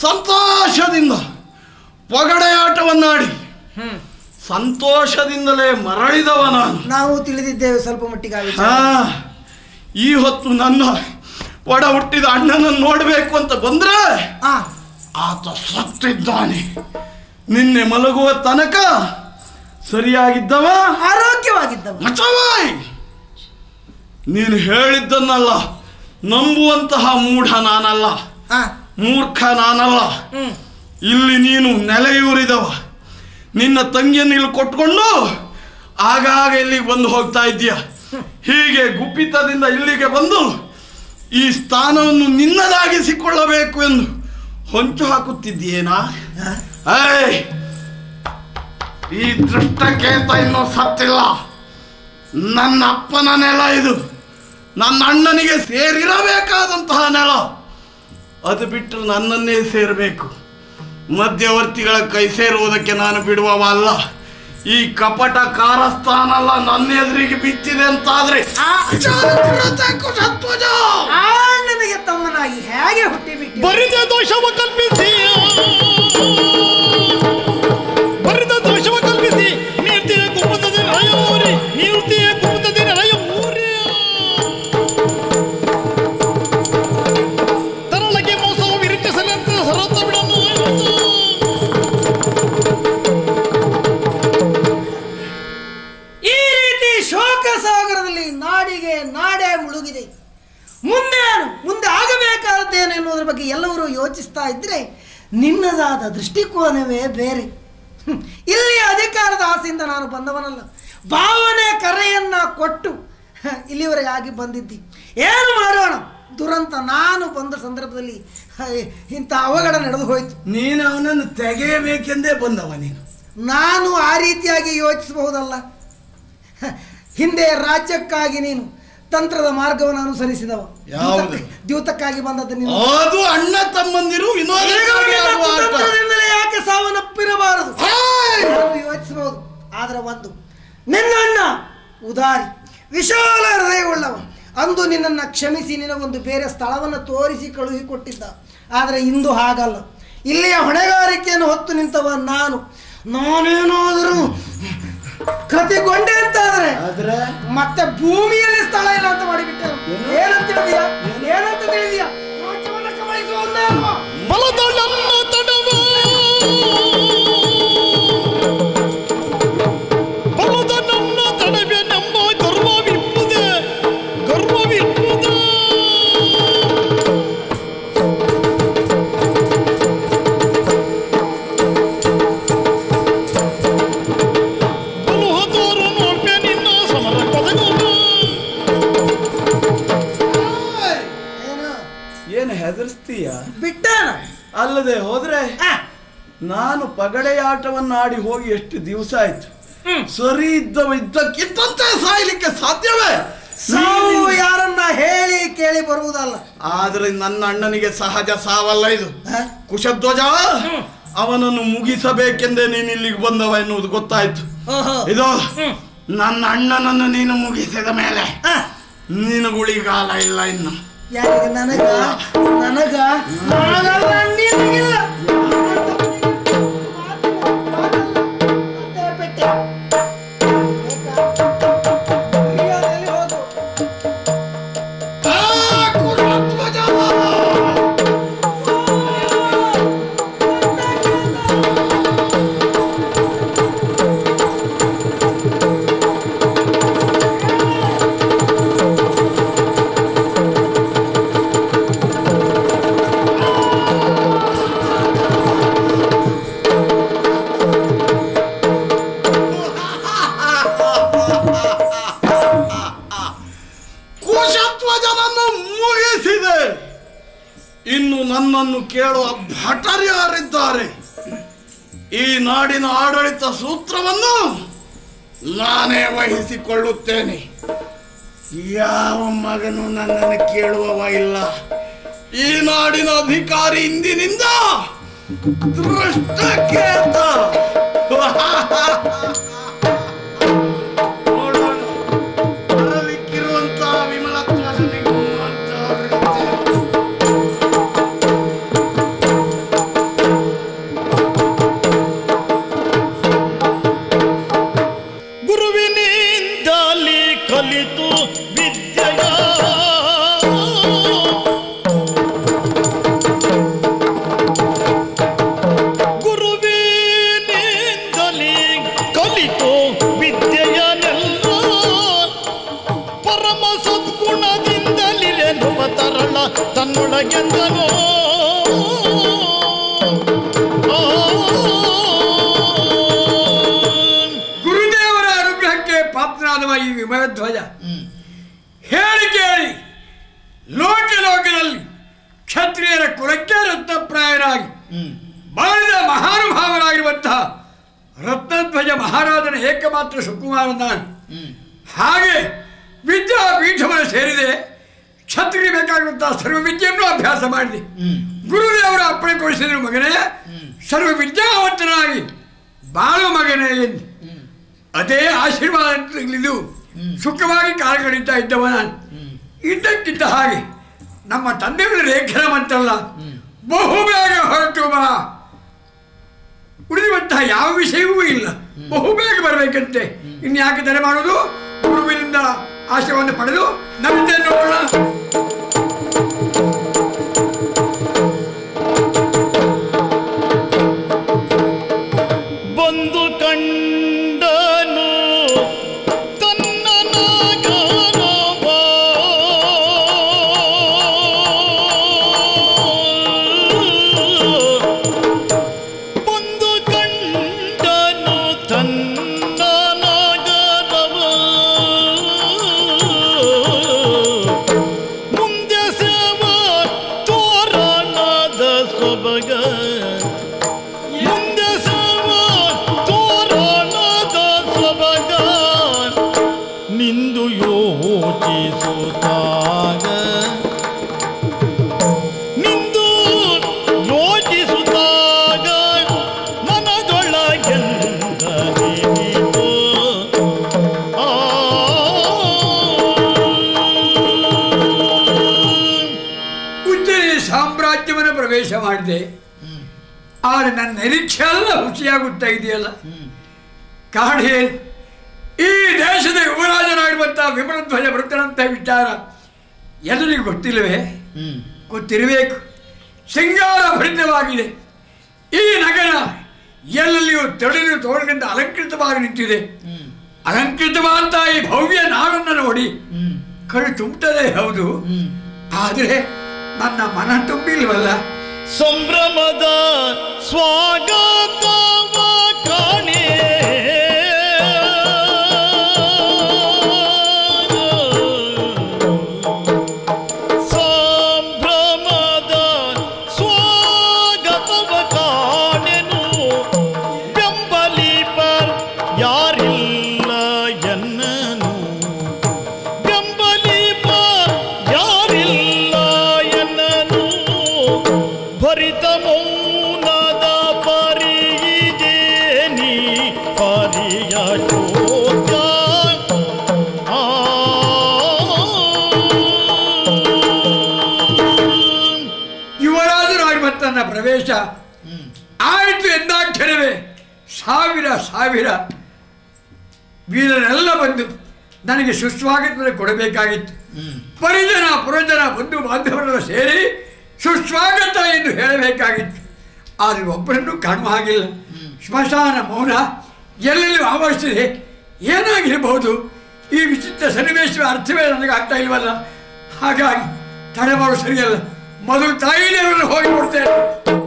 ಸಂತೋಷದಿಂದ ಪಗಡೆಯಾಟವನ್ನಾಡಿ. ಸಂತೋಷದಿಂದಲೇ ಮರಳಿದವ ನಾನು. ನಾವು ತಿಳಿದಿದ್ದೇವೆ ಸ್ವಲ್ಪ ಮಟ್ಟಿಗೆ ಈ ಹೊತ್ತು ನನ್ನ ಒಡ ಹುಟ್ಟಿದ ಅಣ್ಣನನ್ನು ನೋಡಬೇಕು ಅಂತ ಬಂದ್ರೆ ಆತ ಸತ್ತಿದ್ದಾನೆ. ನಿನ್ನೆ ಮಲಗುವ ತನಕ ಸರಿಯಾಗಿದ್ದವ? ಆರೋಗ್ಯವಾಗಿದ್ದವ. ಮಚವಾಯ್ ನೀನು ಹೇಳಿದ್ದನ್ನಲ್ಲ ನಂಬುವಂತಹ ಮೂಢ ನಾನಲ್ಲ. ಮೂರ್ಖ ನಾನಲ್ಲ. ಇಲ್ಲಿ ನೀನು ನೆಲೆಯೂರಿದವ. ನಿನ್ನ ತಂಗಿಯನ್ನು ಇಲ್ಲಿ ಕೊಟ್ಕೊಂಡು ಆಗಾಗ ಇಲ್ಲಿಗೆ ಬಂದು ಹೋಗ್ತಾ ಇದ್ದೀಯ. ಹೀಗೆ ಗುಪ್ಪಿತದಿಂದ ಇಲ್ಲಿಗೆ ಬಂದು ಈ ಸ್ಥಾನವನ್ನು ನಿನ್ನದಾಗಿಸಿಕೊಳ್ಳಬೇಕು ಎಂದು ಹೊಂಚು ಹಾಕುತ್ತಿದ್ದೀಯೇನಾ? ಈ ದೃಷ್ಟಕೇತ ಇನ್ನೂ ಸತ್ತಿಲ್ಲ. ನನ್ನ ಅಪ್ಪನ ನೆಲ ಇದು. ನನ್ನ ಅಣ್ಣನಿಗೆ ಸೇರಿರಬೇಕಾದಂತಹ ನೆಲ. ಅದು ಬಿಟ್ಟರೆ ನನ್ನನ್ನೇ ಸೇರಬೇಕು. ಮಧ್ಯವರ್ತಿಗಳ ಕೈ ಸೇರುವುದಕ್ಕೆ ನಾನು ಬಿಡುವವ ಅಲ್ಲ ಈ ಕಪಟ ಕಾರಸ್ಥಾನಲ್ಲ ನನ್ನ ಎದುರಿಗೆ ಬಿತ್ತಿದೆ ಅಂತಾದ್ರೆ ನನಗೆ ತಮ್ಮನಾಗಿ ಹೇಗೆ ಹುಟ್ಟಿಬಿಟ್ಟು ಬರಿದ ದೋಷವ ಕಲ್ಪಿಸಿ. ಬರಿದ ದೋಷವ ಕಲ್ಪಿಸಿ. ನೀರ್ತಿಯ ಕುಪ್ಪುತ್ತದೆ ರಾಯೂರಿ ನೀರ್ತಿಯ ಕುಪ್ಪುತ್ತದೆ ಆಗಬೇಕಾದದ್ದೇನು ಅನ್ನೋದ್ರ ಬಗ್ಗೆ ಎಲ್ಲರೂ ಯೋಚಿಸ್ತಾ ಇದ್ದರೆ ನಿನ್ನದಾದ ದೃಷ್ಟಿಕೋನವೇ ಬೇರೆ. ಇಲ್ಲಿ ಅಧಿಕಾರದ ಆಸೆಯಿಂದ ನಾನು ಬಂದವನಲ್ಲ. ಭಾವನೆ ಕರೆಯನ್ನ ಕೊಟ್ಟು ಇಲ್ಲಿವರೆಗಾಗಿ ಇಲ್ಲಿವರೆಗೆ ಆಗಿ ಬಂದಿದ್ದಿ. ಏನು ಮಾಡೋಣ? ದುರಂತ ನಾನು ಬಂದ ಸಂದರ್ಭದಲ್ಲಿ ಇಂಥ ಅವಘಡ ನಡೆದು ಹೋಯ್ತು. ನೀನು ಅವನನ್ನು ತೆಗೆಯಬೇಕೆಂದೇ ಬಂದವ ನೀನು. ನಾನು ಆ ರೀತಿಯಾಗಿ ಯೋಚಿಸಬಹುದಲ್ಲ. ಹಿಂದೆ ರಾಜ್ಯಕ್ಕಾಗಿ ನೀನು ತಂತ್ರದ ಮಾರ್ಗವನ್ನು ಅನುಸರಿಸಿದವ. ದ್ಯೂತಕ್ಕಾಗಿ ಬಂದದ್ದು ಅದು ಅಣ್ಣ ತಮ್ಮಂದಿರು ನಿನ್ನ ಯಾಕೆ ಸಾವನ್ನಪ್ಪಿರಬಾರದು? ಯೋಚಿಸಬಹುದು? ಆದ್ರೆ ಒಂದು. ನಿನ್ನ ಅಣ್ಣ ಉದಾರಿ ವಿಶಾಲ ಹೃದಯವುಳ್ಳವ. ಅಂದು ನಿನ್ನನ್ನು ಕ್ಷಮಿಸಿ ನಿನಗೊಂದು ಬೇರೆ ಸ್ಥಳವನ್ನು ತೋರಿಸಿ ಕಳುಹಿ ಕೊಟ್ಟಿದ್ದ ಆದರೆ ಇಂದು ಹಾಗಲ್ಲ. ಇಲ್ಲಿಯ ಹೊಣೆಗಾರಿಕೆಯನ್ನು ಹೊತ್ತು ನಿಂತವ ನಾನು. ನಾನೇನಾದರೂ ಕತಿಗೊಂಡೆ ಅಂತ ಆದ್ರೆ? ಮತ್ತೆ ಭೂಮಿಯಲ್ಲಿ ಸ್ಥಳ ಇಲ್ಲ ಅಂತ ಮಾಡಿಬಿಟ್ಟೆ. ಏನಂತ ತಿಳಿದಿಯಾ? ಏನಂತ ತಿಳಿದಿಯಾ? ಬಲದ ನಮ್ಮ ಅಲ್ವಾ? ತಡವ. ಬಿಟ್ಟಾನ? ಅಲ್ಲದೆ ಹೋದ್ರೆ ನಾನು ಪಗಡೆಯಾಟವನ್ನು ಆಡಿ ಹೋಗಿ ಎಷ್ಟು ದಿವಸ ಆಯ್ತು? ಸರಿ ಇದ್ದವ ಇದ್ದಕ್ಕಿದ್ದಂತೆ ಸಾಯ್ಲಿಕ್ಕೆ ಸಾಧ್ಯವೇ? ಸಾವು ಯಾರನ್ನ ಹೇಳಿ ಕೇಳಿ ಬರುವುದಲ್ಲ. ಆದ್ರೆ ನನ್ನ ಅಣ್ಣನಿಗೆ ಸಹಜ ಸಾವಲ್ಲ ಇದು? ಕುಶಧ್ವಜ? ಅವನನ್ನು ಮುಗಿಸಬೇಕೆಂದೇ ನೀನು ಇಲ್ಲಿಗೆ ಬಂದವ ಎನ್ನುವುದು ಗೊತ್ತಾಯ್ತು. ಇದು ನನ್ನ ಅಣ್ಣನನ್ನು ನೀನು ಮುಗಿಸಿದ ಮೇಲೆ ನಿನಗುಳಿಗಾಲ ಇಲ್ಲ ಇನ್ನು. ಯಾರಿಗೆ ನನಗ ನನಗ ನನಗಲ್ಲ, ನಿನಗಿಲ್ಲ. ದೃಷ್ಟಕೇತ ಕುಲಕ್ಕೆ ರತ್ನಪ್ರಾಯರಾಗಿ ಬಾಳಿದ ಮಹಾನುಭಾವನಾಗಿರುವಂತಹ ರತ್ನಧ್ವಜ ಮಹಾರಾಜನ ಏಕಮಾತ್ರ ಸುಕುಮಾರ ನಾನು ಹಾಗೆ ವಿದ್ಯಾಪೀಠವನ್ನು ಸೇರಿದೆ, ಛತ್ರಿಗೆ ಬೇಕಾಗಿರುವಂತಹ ಸರ್ವ ವಿದ್ಯೆಯನ್ನು ಅಭ್ಯಾಸ ಮಾಡಿದೆ. ಗುರುದೇವರ ಅಪ್ಪಣೆ ಕೊಡಿಸಿದ್ರು ಮಗನೇ ಸರ್ವ ವಿದ್ಯಾವಂತನಾಗಿ ಬಾಳು ಮಗನೇ ಎಂದು. ಅದೇ ಆಶೀರ್ವಾದ ಸುಖವಾಗಿ ಕಾಲ ಇದ್ದವ ನಾನು. ಇದ್ದಕ್ಕಿದ್ದ ಹಾಗೆ ನಮ್ಮ ತಂದೆಗಳು ಲೇಖನ ಮಂತಲ್ಲ ಬಹು ಬೇಗ ಹೊರಟು ಬಾ. ಉಳಿದಿರುವಂತಹ ಯಾವ ವಿಷಯವೂ ಇಲ್ಲ. ಬಹು ಬೇಗ ಬರಬೇಕಂತೆ. ಇನ್ಯಾಕೆ ತಲೆ ಮಾಡೋದು ಗುರುವಿನಿಂದ ಆಶಯವನ್ನು ಪಡೆದು ನಮ್ಮ ಎಲ್ಲ ಇದೆಯಲ್ಲ? ಕಾರಣ ಏನು ಈ ದೇಶದ ಯುವರಾಜನಾಗಿರುವಂತಹ ವಿಮಲಧ್ವಜ ವೃತ್ತನಂತ ವಿಚಾರ ಎಲ್ಲರಿಗೂ ಗೊತ್ತಿಲ್ಲವೇ? ಗೊತ್ತಿರಬೇಕು. ಸಿಂಗಾರ ಭರಿತವಾಗಿದೆ. ಈ ನಗರ ಎಲ್ಲೆಲ್ಲಿಯೂ ತೊಳೆದು ತೋಳಿನಿಂದ ಅಲಂಕೃತವಾಗಿ ನಿಂತಿದೆ. ಅಲಂಕೃತವಾದಂತಹ ಈ ಭವ್ಯ ನಾಡನ್ನು ನೋಡಿ ಕಳು ತುಂಬುತ್ತದೆ ಹೌದು. ಆದರೆ ನನ್ನ ಮನ ತುಂಬಿಲ್ವಲ್ಲ? ಸಂಭ್ರಮದ ಸ್ವಾಗತವ ಸಾವಿರ ಸಾವಿರ ವೀರರೆಲ್ಲ ಬಂದು ನನಗೆ ಸುಸ್ವಾಗತ ಕೊಡಬೇಕಾಗಿತ್ತು. ಪರಿಜನ ಪುರಜನ ಬಂಧು ಬಾಂಧವರೆಲ್ಲ ಸೇರಿ ಸುಸ್ವಾಗತ ಎಂದು ಹೇಳಬೇಕಾಗಿತ್ತು. ಆದರೆ ಒಬ್ಬರನ್ನು ಕಾಣುವ ಹಾಗಿಲ್ಲ. ಸ್ಮಶಾನ ಮೌನ ಎಲ್ಲೆಲ್ಲಿ ಆವರಿಸಿದೆ. ಏನಾಗಿರಬಹುದು? ಈ ವಿಚಿತ್ರ ಸನ್ನಿವೇಶದ ಅರ್ಥವೇ ನನಗೆ ಆಗ್ತಾ ಇಲ್ವಲ್ಲ? ಹಾಗಾಗಿ ತಡೆ ಮಾಡೋದು ಸರಿಯಲ್ಲ. ಮೊದಲು ತಾಯಿ ದೇವರನ್ನು ಹೋಗಿ ನೋಡ್ತೇನೆ.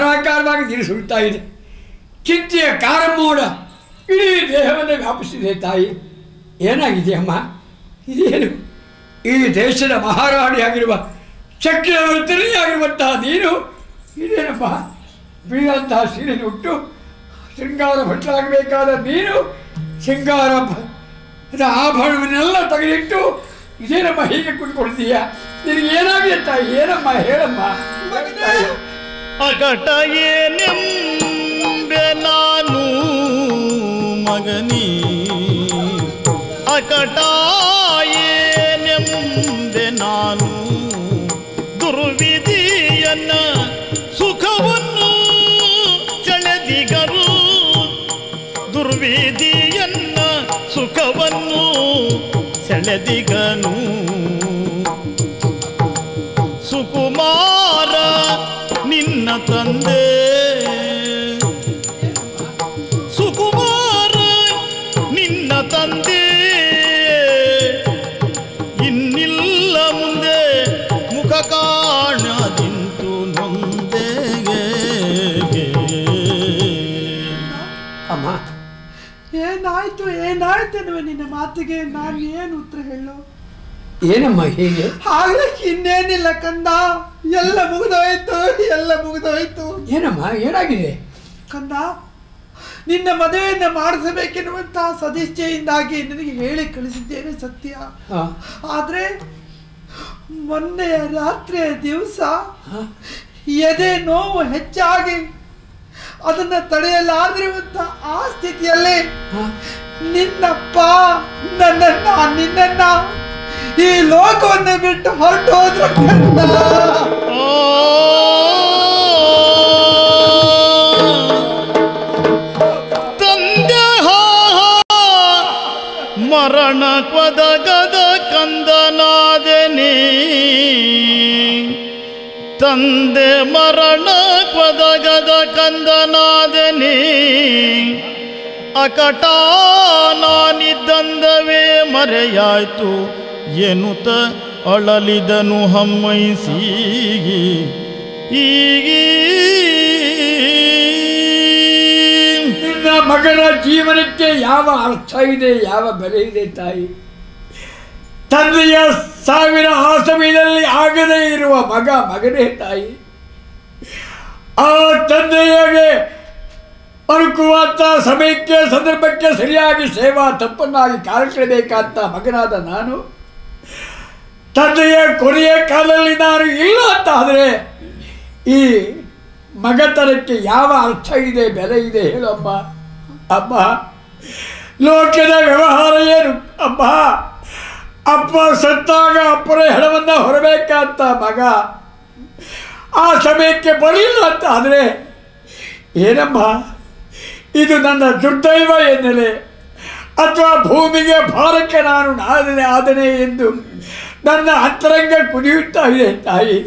ಧಾರಾಕಾರವಾಗಿ ಸುಳ್ತಾ ಇದೆ. ಚಿಂತೆಯ ಕಾರಮೋಡ ಇಡೀ ದೇಹವನ್ನು ವ್ಯಾಪಿಸಿದೆ ತಾಯಿ. ಏನಾಗಿದೆ ಅಮ್ಮ? ಇದೇನು? ಈ ದೇಶದ ಮಹಾರಾಣಿಯಾಗಿರುವ ಆಗಿರುವಂತಹ ನೀನು? ಇದೇನಪ್ಪ? ಬೀಳಂತಹ ಸೀರೆ ಉಟ್ಟು ಶೃಂಗಾರ ಭಟ್ಟಾಗಬೇಕಾದ ನೀನು? ಶೃಂಗಾರ ಆಭರಣವನ್ನೆಲ್ಲ ತೆಗೆದಿಟ್ಟು ಇದೇನಮ್ಮ ಹೀಗೆ ಕುತ್ಕೊಳ್ತೀಯ ನಿನಗೆ ಏನಾಗಿದೆ ತಾಯಿ? ಏನಮ್ಮ? ಹೇಳಮ್ಮ. ಅಕಟ ಏನೆಂಬೆ ನಾನು ಮಗನಿ ಅಕಟ ಏನೆಂಬೆ ನಾನು ದುರ್ವಿಧಿಯನ್ನ ಸುಖವನ್ನು ಸೆಳೆದಿಗರು ದುರ್ವಿಧಿಯನ್ನ ಸುಖವನ್ನು ಸೆಳೆದಿಗನು ಸುಕುಮಾರ ನಿನ್ನ ತಂದೆ. ಸುಕುಮಾರ ನಿನ್ನ ತಂದೆ. ಇನ್ನಿಲ್ಲ ಮುಂದೆ ಮುಖ ಕಾಣದಿಂತು ನೊಂದೆ ಅಮ್ಮ ಏನಾಯ್ತು ಏನಾಯ್ತು ಎನ್ನುವ ನಿನ್ನ ಮಾತಿಗೆ? ನಾನು ಏನು ಉತ್ತರ ಹೇಳು? ಏನಮ್ಮ ಹೀಗೆ? ಆಗ್ಲಿಕ್ಕೆ ಇನ್ನೇನಿಲ್ಲ ಕಂದ. ಎಲ್ಲ ಮುಗಿದೋಯ್ತು. ಎಲ್ಲ ಮುಗಿದೋಯ್ತು. ಏನಮ್ಮ ಏನಾಗಿದೆ? ಕಂದ ನಿನ್ನ ಮದುವೆಯನ್ನ ಮಾಡಿಸಬೇಕೆನ್ನುವಂತಹ ಸದಿಚ್ಛೆಯಿಂದಾಗಿ ನಿನಗೆ ಹೇಳಿ ಕಳಿಸಿದ್ದೇನೆ ಸತ್ಯ. ಆದರೆ ಮೊನ್ನೆಯ ರಾತ್ರಿಯ ದಿವಸ ಎದೆ ನೋವು ಹೆಚ್ಚಾಗಿ ಅದನ್ನ ತಡೆಯಲಾಗಿರುವಂತ ಆ ಸ್ಥಿತಿಯಲ್ಲಿ ನಿನ್ನಪ್ಪ ನನ್ನನ್ನ ನಿನ್ನನ್ನ ಈ ಲೋಕವನ್ನು ಬಿಟ್ಟು ಹೊರಟು ಹೋದ್ರು ಮರಣ ಪದಗದ ಕಂದನಾದೆನಿ. ತಂದೆ ಮರಣ ಪದಗದ ಕಂದನಾದೆನಿ. ಅಕಟ ನಾನಿದ್ದಂದವೇ ಮರೆಯಾಯ್ತು. ಎನ್ನುತ್ತ ಅಳಲಿದನು ಹಮ್ಮೈಸಿ ಈಗ ಮಗನ ಜೀವನಕ್ಕೆ ಯಾವ ಅರ್ಥ ಇದೆ, ಯಾವ ಬೆಲೆ ಇದೆ ತಾಯಿ? ತಂದೆಯ ಸಾವಿನ ಆ ಸಮಯದಲ್ಲಿ ಆಗದೇ ಇರುವ ಮಗ ಮಗನೇ ತಾಯಿ. ಆ ತಂದೆಯಾಗೆ ಅನುಕುವಂತ ಸಮಯಕ್ಕೆ, ಸಂದರ್ಭಕ್ಕೆ ಸರಿಯಾಗಿ ಸೇವಾ ತಪ್ಪನ್ನಾಗಿ ಕಾಲಿಡಬೇಕಂತ ಮಗನಾದ ನಾನು. ತಂದೆಯ ಕೊನೆಯ ಕಾಲದಲ್ಲಿ ನಾನು ಇಲ್ಲ ಅಂತ ಆದರೆ, ಈ ಮಗತನಕ್ಕೆ ಯಾವ ಅರ್ಥ ಇದೆ, ಬೆಲೆ ಇದೆ ಹೇಳಮ್ಮ. ಅಮ್ಮ ಲೋಕದ ವ್ಯವಹಾರ ಏನು? ಅಮ್ಮ ಅಪ್ಪ ಸತ್ತಾಗ ಅಪ್ಪನ ಹೆಣವನ್ನ ಹೊರಬೇಕಂತ ಮಗ. ಆ ಸಮಯಕ್ಕೆ ಬರಲಿಲ್ಲ ಅಂತ ಆದರೆ ಏನಮ್ಮ ಇದು ನನ್ನ ದುರ್ದೈವ ಎನ್ನೆಲೆ. ಅಥವಾ ಭೂಮಿಗೆ ಭಾರಕ್ಕೆ ನಾನು ನಾದನೆ ಆದನೆ ಎಂದು ನನ್ನ ಅಂತರಂಗ ಕುದಿಯುತ್ತಾ ಇದೆ ತಾಯಿ.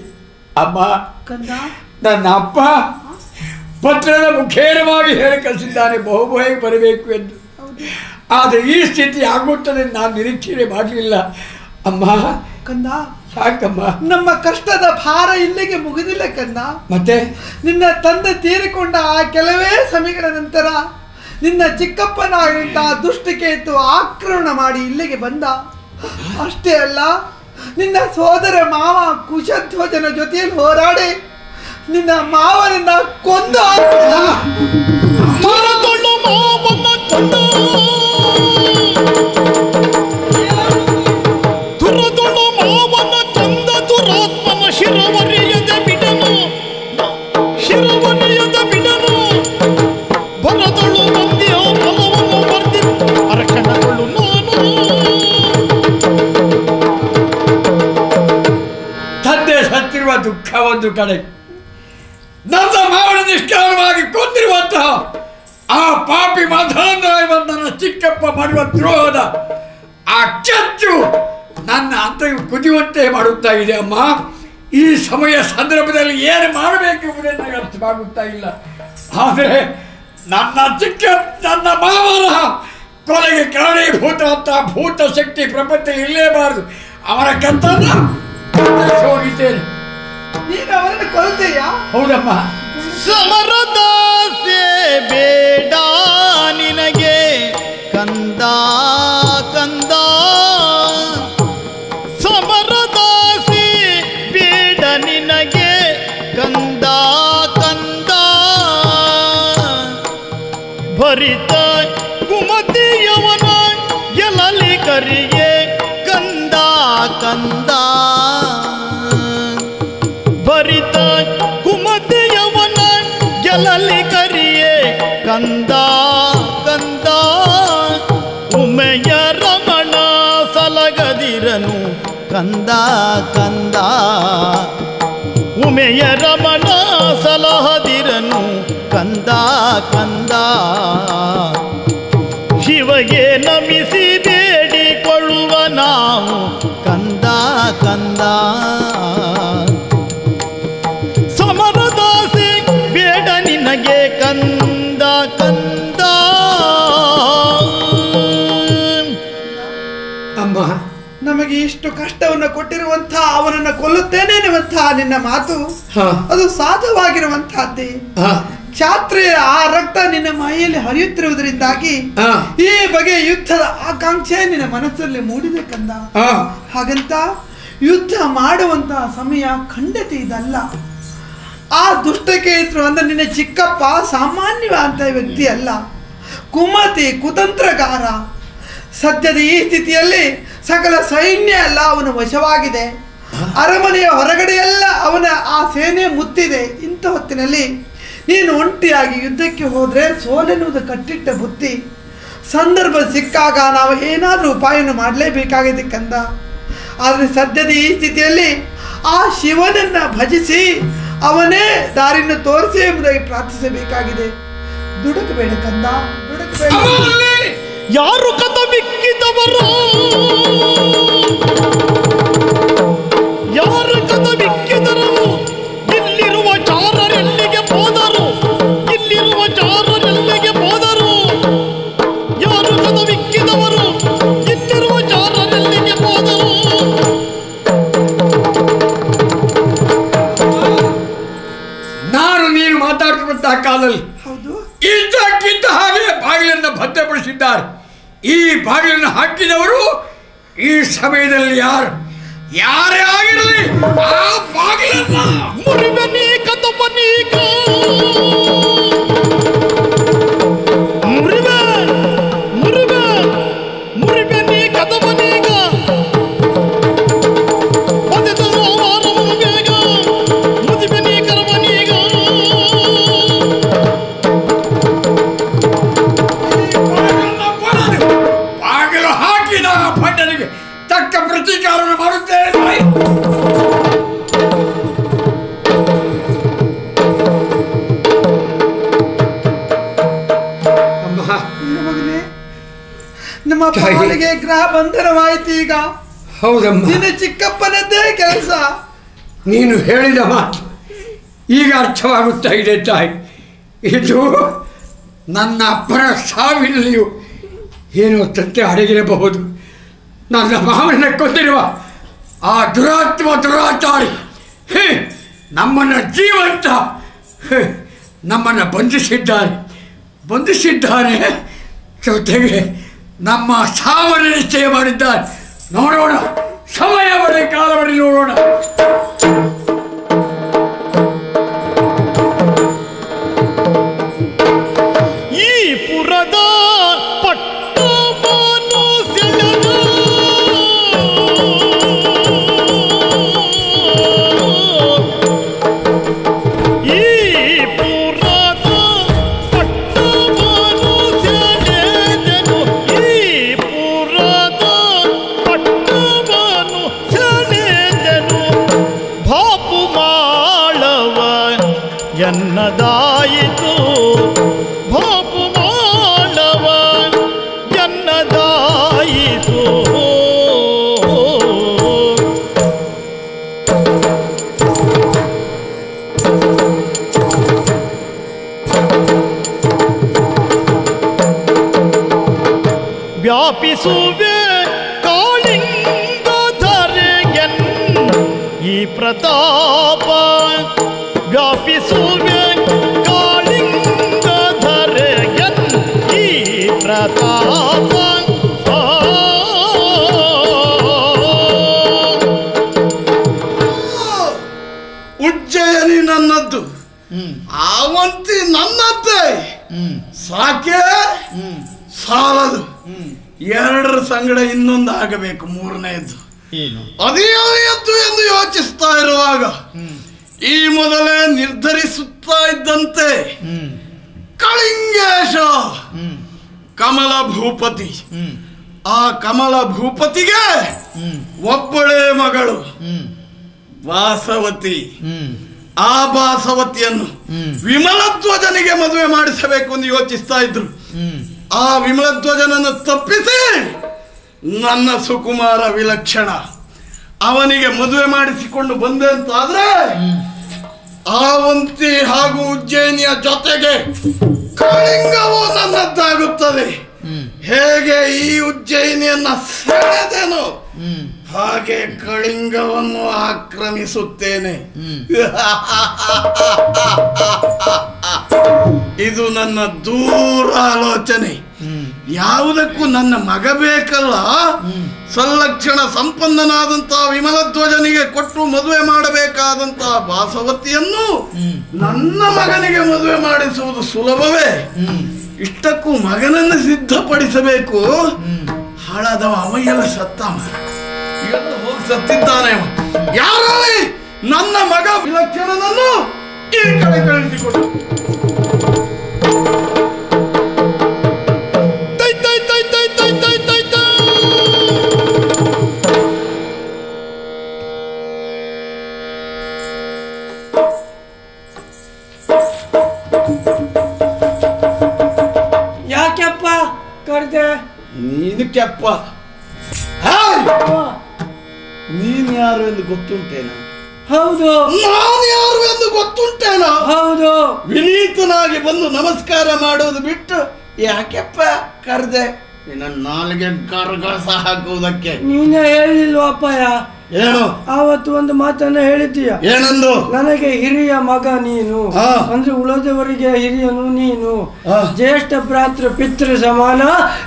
ಅಮ್ಮ ನನ್ನ ಅಪ್ಪ ಪತ್ರದ ಮುಖೇನವಾಗಿ ಹೇಳಿ ಕಳಿಸಿದ್ದಾನೆ. ಬಹುಭಯ ಬರಬೇಕು ಎಂದು. ಆದರೆ ಈ ಸ್ಥಿತಿ ಆಗುತ್ತದೆ ನಾನು ನಿರೀಕ್ಷೆ ಮಾಡಲಿಲ್ಲ. ಅಮ್ಮ. ಕಂದ. ಸಾಕಮ್ಮ ನಮ್ಮ ಕಷ್ಟದ ಭಾರ ಇಲ್ಲಿಗೆ ಮುಗಿದಿಲ್ಲ ಕಂದ. ಮತ್ತೆ? ನಿನ್ನ ತಂದೆ ತೀರಿಕೊಂಡ ಆ ಕೆಲವೇ ಸಮಯಗಳ ನಂತರ ನಿನ್ನ ಚಿಕ್ಕಪ್ಪನಾಗಿದ್ದ ದುಷ್ಟಕೇತು ಆಕ್ರಮಣ ಮಾಡಿ ಇಲ್ಲಿಗೆ ಬಂದ. ಅಷ್ಟೇ ಅಲ್ಲ ನಿನ್ನ ಸೋದರ ಮಾವ ಕುಶಧ್ವಜನ ಜೊತೆಯಲ್ಲಿ ಹೋರಾಡಿ ನಿನ್ನ ಮಾವನನ್ನ ಕೊಂದು ತಂದೆ ಸತ್ತಿರುವ ದುಃಖ ಒಂದು ಕಡೆ ನಿಷ್ಕಾರವಾಗಿ ಕೊಂದಿರುವಂತಹ ಆ ಪಾಪಿ ಮಧಾಂಧರಾಗಿ ನನ್ನ ಚಿಕ್ಕಪ್ಪ ಮಾಡುವ ದ್ರೋಹದ ಆ ಚಚ್ಚು ನನ್ನ ಅಂತ ಕುದಿಯುವಂತೆ ಮಾಡುತ್ತಾ ಇದೆ ಅಮ್ಮ. ಈ ಸಮಯ ಸಂದರ್ಭದಲ್ಲಿ ಏನು ಮಾಡಬೇಕೆಂಬುದೇ ನನಗೆ ಅರ್ಥವಾಗುತ್ತಾ ಇಲ್ಲ. ಆದರೆ ನನ್ನ ಚಿಕ್ಕ ನನ್ನ ಮಾವನ ಕೊಲೆಗೆ ಕಾರಣೀಭೂತ ಅಂತ ಭೂತ ಶಕ್ತಿ ಪ್ರಪಂಚ ಇರಲೇಬಾರದು. ಅವರ ಕತ್ತನ್ನು ಹೋಗಿದ್ದೇನೆ ನೀನು ಅವರನ್ನು ಕೊಲ್ತೀಯಾ ಹೌದಮ್ಮ. ಸಮರದಾಸೆ ಬೇಡ ನಿನಗೆ. ಕಂದ ಕಂದ. ಸಮರದಾಸೆ ಬೇಡ ನಿನಗೆ. ಕಂದ ಕಂದ. ಭರಿತ ಕಂದ ಕಂದ. ಉಮೆಯ ರಮಣ ಸಲಹದಿರನು ಕಂದ ಕಂದ. ಶಿವಗೆ ನಮಿಸಿ ಇಷ್ಟು ಕಷ್ಟವನ್ನು ಕೊಟ್ಟಿರುವಂತಹ ಅವನನ್ನು ಕೊಲ್ಲುತ್ತೇನೆ ಎನ್ನುವಂತಹ ನಿನ್ನ ಮಾತು. ಅದು ಸಾಧವಾಗಿರುವಂತಹದ್ದೇ. ಕ್ಷಾತ್ರಿಯ ಆ ರಕ್ತ ನಿನ್ನ ಮೈಯಲ್ಲಿ ಹರಿಯುತ್ತಿರುವುದರಿಂದಾಗಿ ಈ ಬಗೆಯ ಯುದ್ಧದ ಆಕಾಂಕ್ಷೆ ನಿನ್ನ ಮನಸ್ಸಲ್ಲಿ ಮೂಡಿದೆ ಕಂದ ಹಾ. ಹಾಗಂತ ಯುದ್ಧ ಮಾಡುವಂತಹ ಸಮಯ ಖಂಡತೆ ಇದಲ್ಲ ಆ ದುಷ್ಟಕ್ಕೆ ಇದ್ರು ಅಂದ್ರೆ ನಿನ್ನ ಚಿಕ್ಕಪ್ಪ ಸಾಮಾನ್ಯವಾದಂಥ ವ್ಯಕ್ತಿ ಅಲ್ಲ ಕುಮತಿ ಕುತಂತ್ರಗಾರ ಸದ್ಯದ ಈ ಸ್ಥಿತಿಯಲ್ಲಿ ಸಕಲ ಸೈನ್ಯ ಎಲ್ಲ ಅವನ ವಶವಾಗಿದೆ. ಅರಮನೆಯ ಹೊರಗಡೆ ಎಲ್ಲ ಅವನ ಆ ಸೇನೆ ಮುತ್ತಿದೆ. ಇಂಥ ಹೊತ್ತಿನಲ್ಲಿ ನೀನು ಒಂಟಿಯಾಗಿ ಯುದ್ಧಕ್ಕೆ ಹೋದರೆ ಸೋಲೆನ್ನುವುದು ಕಟ್ಟಿಟ್ಟ ಬುದ್ಧಿ. ಸಂದರ್ಭ ಸಿಕ್ಕಾಗ ನಾವು ಏನಾದರೂ ಉಪಾಯವನ್ನು ಮಾಡಲೇಬೇಕಾಗಿದೆ ಕಂದ ಆದರೆ ಸದ್ಯದ ಈ ಸ್ಥಿತಿಯಲ್ಲಿ ಆ ಶಿವನನ್ನ ಭಜಿಸಿ ಅವನೇ ದಾರಿಯನ್ನು ತೋರಿಸಿ ಎಂಬುದಾಗಿ ಪ್ರಾರ್ಥಿಸಬೇಕಾಗಿದೆ. ದುಡುಕಬೇಡ ಕಂದ ದುಡುಕಬೇಡ. ಅಮ್ಮಲ್ಲಿ ಯಾರು ಕದ ಬಿಕ್ಕಿದವರು ಯಾರು ಕದ ಬಿಕ್ಕಿದರು ಇಲ್ಲಿರುವ ಚಾರರೆಲ್ಲಿಗೆ ಹೋದರು? ಇಲ್ಲಿರುವ ಚಾರರೆಲ್ಲಿಗೆ ಹೋದರು? ಯಾರು ಕದ ಬಿಕ್ಕಿದವರು ಇಲ್ಲಿರುವ ಚಾರರೆಲ್ಲಿಗೆ ಹೋದರು? ನಾನು ನೀನು ಮಾತಾಡ್ತಿರುವಂತಹ ಕಾಲದಲ್ಲಿ ಹೌದು. ಇದ್ದಕ್ಕಿದ್ದ ಹಾಗೆ ಬಾಗಿಲನ್ನು ಭದ್ರಪಡಿಸಿದ್ದಾರೆ. ಈ ಬಾಗಿಲನ್ನು ಹಾಕಿದವರು ಈ ಸಮಯದಲ್ಲಿ ಯಾರು? ಯಾರೇ ಆಗಿರಲಿ ಆ ಬಾಗಿಲನ್ನ ಪಾಲಿಗೆ ಗ್ರಹ ಬಂಧನವಾಯಿತು ಈಗ. ಹೌದಮ್ಮ. ನಿನ್ನ ಚಿಕ್ಕಪ್ಪನದ್ದೇ ಕೆಲಸ. ನೀನು ಹೇಳಿದ ಮಾತು ಈಗ ಅರ್ಥವಾಗುತ್ತಾ ಇದೆ ತಾಯಿ. ಇದು ನನ್ನ ಅಪ್ಪನ ಸಾವಿನಲ್ಲಿಯೂ ಏನೋ ತತ್ತೆ ಅಡಗಿರಬಹುದು. ನನ್ನ ಮಾವನ ಕೊಂದಿರುವ ಆ ದುರಾತ್ಮ ದುರಾಚಾರಿ ಹೇ, ನಮ್ಮನ್ನು ಜೀವಂತ ನಮ್ಮನ್ನು ಬಂಧಿಸಿದ್ದಾರೆ. ಬಂಧಿಸಿದ್ದಾರೆ ಜೊತೆಗೆ ನಮ್ಮ ಸಾವನ್ನು ನಿಶ್ಚಯ ಮಾಡಿದ್ದಾರೆ ನೋಡೋಣ ಸಮಯ ಬಳಿ ಕಾಲ ಬಳಿ ನೋಡೋಣ. ಪ್ರತಾಪ. ಉಜ್ಜಯಿನಿ ನನ್ನದ್ದು. ಆವಂತಿ ನನ್ನದ್ದೇ. ಸಾಕೆ? ಸಾಲದು. ಎರಡರ ಸಂಗಡ ಇನ್ನೊಂದು ಆಗಬೇಕು ಮೂರನೇದು. ಏನು? ಅದೇ ಎಂದು ಯೋಚಿಸ್ತಾ ಇರುವಾಗ ಈ ಮೊದಲೇ ನಿರ್ಧರಿಸುತ್ತಾ ಇದ್ದಂತೆ ಕಳಿಂಗೇಶ. ಕಮಲ ಭೂಪತಿ. ಆ ಕಮಲ ಭೂಪತಿಗೆ ಒಬ್ಬಳೇ ಮಗಳು. ವಾಸವತಿ. ಆ ಬಾಸವತಿಯನ್ನು ವಿಮಲಧ್ವಜನಿಗೆ ಮದುವೆ ಮಾಡಿಸಬೇಕು ಎಂದು ಯೋಚಿಸ್ತಾ ಇದ್ರು. ಆ ವಿಮಲಧ್ವಜನನ್ನು ತಪ್ಪಿಸಿ ನನ್ನ ಸುಕುಮಾರ ವಿಲಕ್ಷಣ ಅವನಿಗೆ ಮದುವೆ ಮಾಡಿಸಿಕೊಂಡು ಬಂದೆ ಅಂತಾದ್ರೆ, ಆವಂತಿ ಹಾಗೂ ಉಜ್ಜಯಿನಿಯ ಜೊತೆಗೆ ಕಳಿಂಗವು ನನ್ನದ್ದಾಗುತ್ತದೆ. ಹೇಗೆ ಈ ಉಜ್ಜಯಿನಿಯನ್ನ ಸೆಳೆದೆನು ಹಾಗೆ ಕಳಿಂಗವನ್ನು ಆಕ್ರಮಿಸುತ್ತೇನೆ. ಇದು ನನ್ನ ದೂರ ಆಲೋಚನೆ ಯಾವುದಕ್ಕೂ ನನ್ನ ಮಗ ಬೇಕಲ್ಲ. ಸಲ್ಲಕ್ಷಣ ಸಂಪನ್ನನಾದಂತಹ ವಿಮಲಧ್ವಜನಿಗೆ ಕೊಟ್ಟು ಮದುವೆ ಮಾಡಬೇಕಾದಂತಹ ಬಾಸವತಿಯನ್ನು ನನ್ನ ಮಗನಿಗೆ ಮದುವೆ ಮಾಡಿಸುವುದು ಸುಲಭವೇ? ಇಷ್ಟಕ್ಕೂ ಮಗನನ್ನು ಸಿದ್ಧಪಡಿಸಬೇಕು. ಹಾಳಾದವ ಅವಯ್ಯಲ್ಲ ಸತ್ತ ಇವತ್ತು ಹೋಗಿ ಸತ್ತಿದ್ದಾನೆ. ಯಾರಲ್ಲಿ ನನ್ನ ಮಗ ವಿಲಕ್ಷಣನನ್ನು ಈ ಕಡೆ ಕಳಿಸಿಕೊಡು. ನೀನು ಕೆಪ್ಪ ಹಾಯ್! ನೀನ್ ಯಾರು ಎಂದು ಗೊತ್ತುಂಟೇನ? ಹೌದು. ನಾನು ಯಾರು ಎಂದು ಗೊತ್ತುಂಟೇನ? ಹೌದು. ವಿನೀತನಾಗಿ ಬಂದು ನಮಸ್ಕಾರ ಮಾಡೋದು ಬಿಟ್ಟು ಯಾಕೆಪ್ಪ ಕರ್ದೆ? ನಿನ್ನ ನಾಲ್ಗೆ ಗರ್ಗಸ ಹಾಕುವುದಕ್ಕೆ. ನೀನೇ ಹೇಳಿಲ್ವ ಅಪ್ಪಯ್ಯ? ಏನು? ಆವತ್ತು ಒಂದು ಮಾತನ್ನ ಹೇಳಿದ್ದೀಯ. ಏನಂದು? ನನಗೆ ಹಿರಿಯ ಮಗ ನೀನು. ಅಂದ್ರೆ ಉಳದವರಿಗೆ ಹಿರಿಯನು ನೀನು. ಜ್ಯೇಷ್ಠ ಭ್ರಾತೃ ಪಿತೃ ಸಮಾನ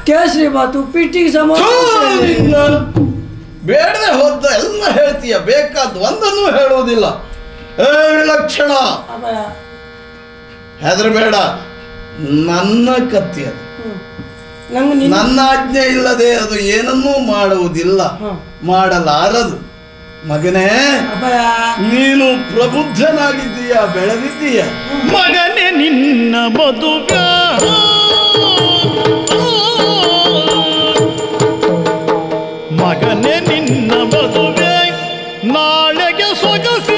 ಕೇಸರಿ ಬಾತು ಪಿಟಿ ಸಮಾನ ಬೇಡದೆ ಹೋದ ಎಲ್ಲ ಹೇಳ್ತೀಯ. ಬೇಕಾದ ಒಂದನ್ನು ಹೇಳುವುದಿಲ್ಲ. ಏ ವಿಲಕ್ಷಣ. ಹೆದ್ರ ಬೇಡ ನನ್ನ ಕತ್ತಿ ಅದು. ನನ್ನ ಆಜ್ಞೆ ಇಲ್ಲದೆ ಅದು ಏನನ್ನೂ ಮಾಡುವುದಿಲ್ಲ. ಮಾಡಲಾರದು. ಮಗನೇ ನೀನು ಪ್ರಬುದ್ಧನಾಗಿದ್ದೀಯ ಬೆಳೆದಿದ್ದೀಯ? ಮಗನೇ ನಿನ್ನ ಬದುಕ. ಮಗನೇ ನಿನ್ನ ಬದುಕ. ನಾಳೆಗೆ ಸೊಗಸಿ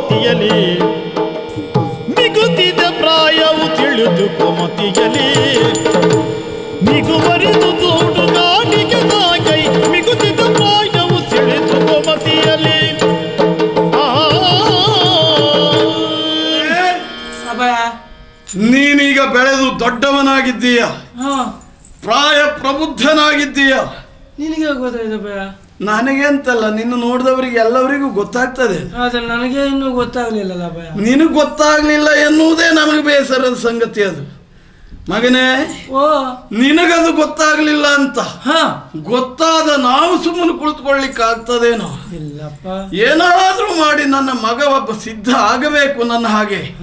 ಕೊಮತಿಯಲಿ ನಿಗುತ್ತಿದ ಪ್ರಾಯವು ತಿಳಿದು ಕೊಮತಿಯಲಿ ನಿಗುವರಿದು ತೋಡು ನಾಡಿಗೆ ನಾಗೈ ಮಿಗುತ್ತಿದ ಪ್ರಾಯವು ತಿಳಿದು ಕೊಮತಿಯಲಿ ನೀನೀಗ ಬೆಳೆದು ದೊಡ್ಡವನಾಗಿದ್ದೀಯ. ಪ್ರಾಯ ಪ್ರಬುದ್ಧನಾಗಿದ್ದೀಯ ನಿನಗೆ ಗೊತ್ತಾಯ್ತಪ್ಪ ನನಗೆ ಅಂತಲ್ಲ ನಿನ್ನ ನೋಡಿದವರಿಗೆ ಎಲ್ಲವರಿಗೂ ಗೊತ್ತಾಗ್ತದೆ. ಆದ್ರೆ ನನಗೆ ಇನ್ನೂ ಗೊತ್ತಾಗ್ಲಿಲ್ಲ ನಿನಗೆ ಗೊತ್ತಾಗ್ಲಿಲ್ಲ ಎನ್ನುವುದೇ ನಮಗೆ ಬೇಸರದ ಸಂಗತಿ ಅದು. ಮಗನೇ ಓ. ನಿನಗದು ಗೊತ್ತಾಗ್ಲಿಲ್ಲ ಅಂತ. ಹಾ. ಗೊತ್ತಾದ ನಾವು ಸುಮ್ಮನೆ ಕುಳಿತುಕೊಳ್ಳಿಕ್ಕೆ ಆಗ್ತದೇನೋ. ಇಲ್ಲಪ್ಪ. ಏನಾದ್ರೂ ಮಾಡಿ ನನ್ನ ಮಗ ಒಬ್ಬ ಸಿದ್ಧ ಆಗಬೇಕು ನನ್ನ ಹಾಗೆ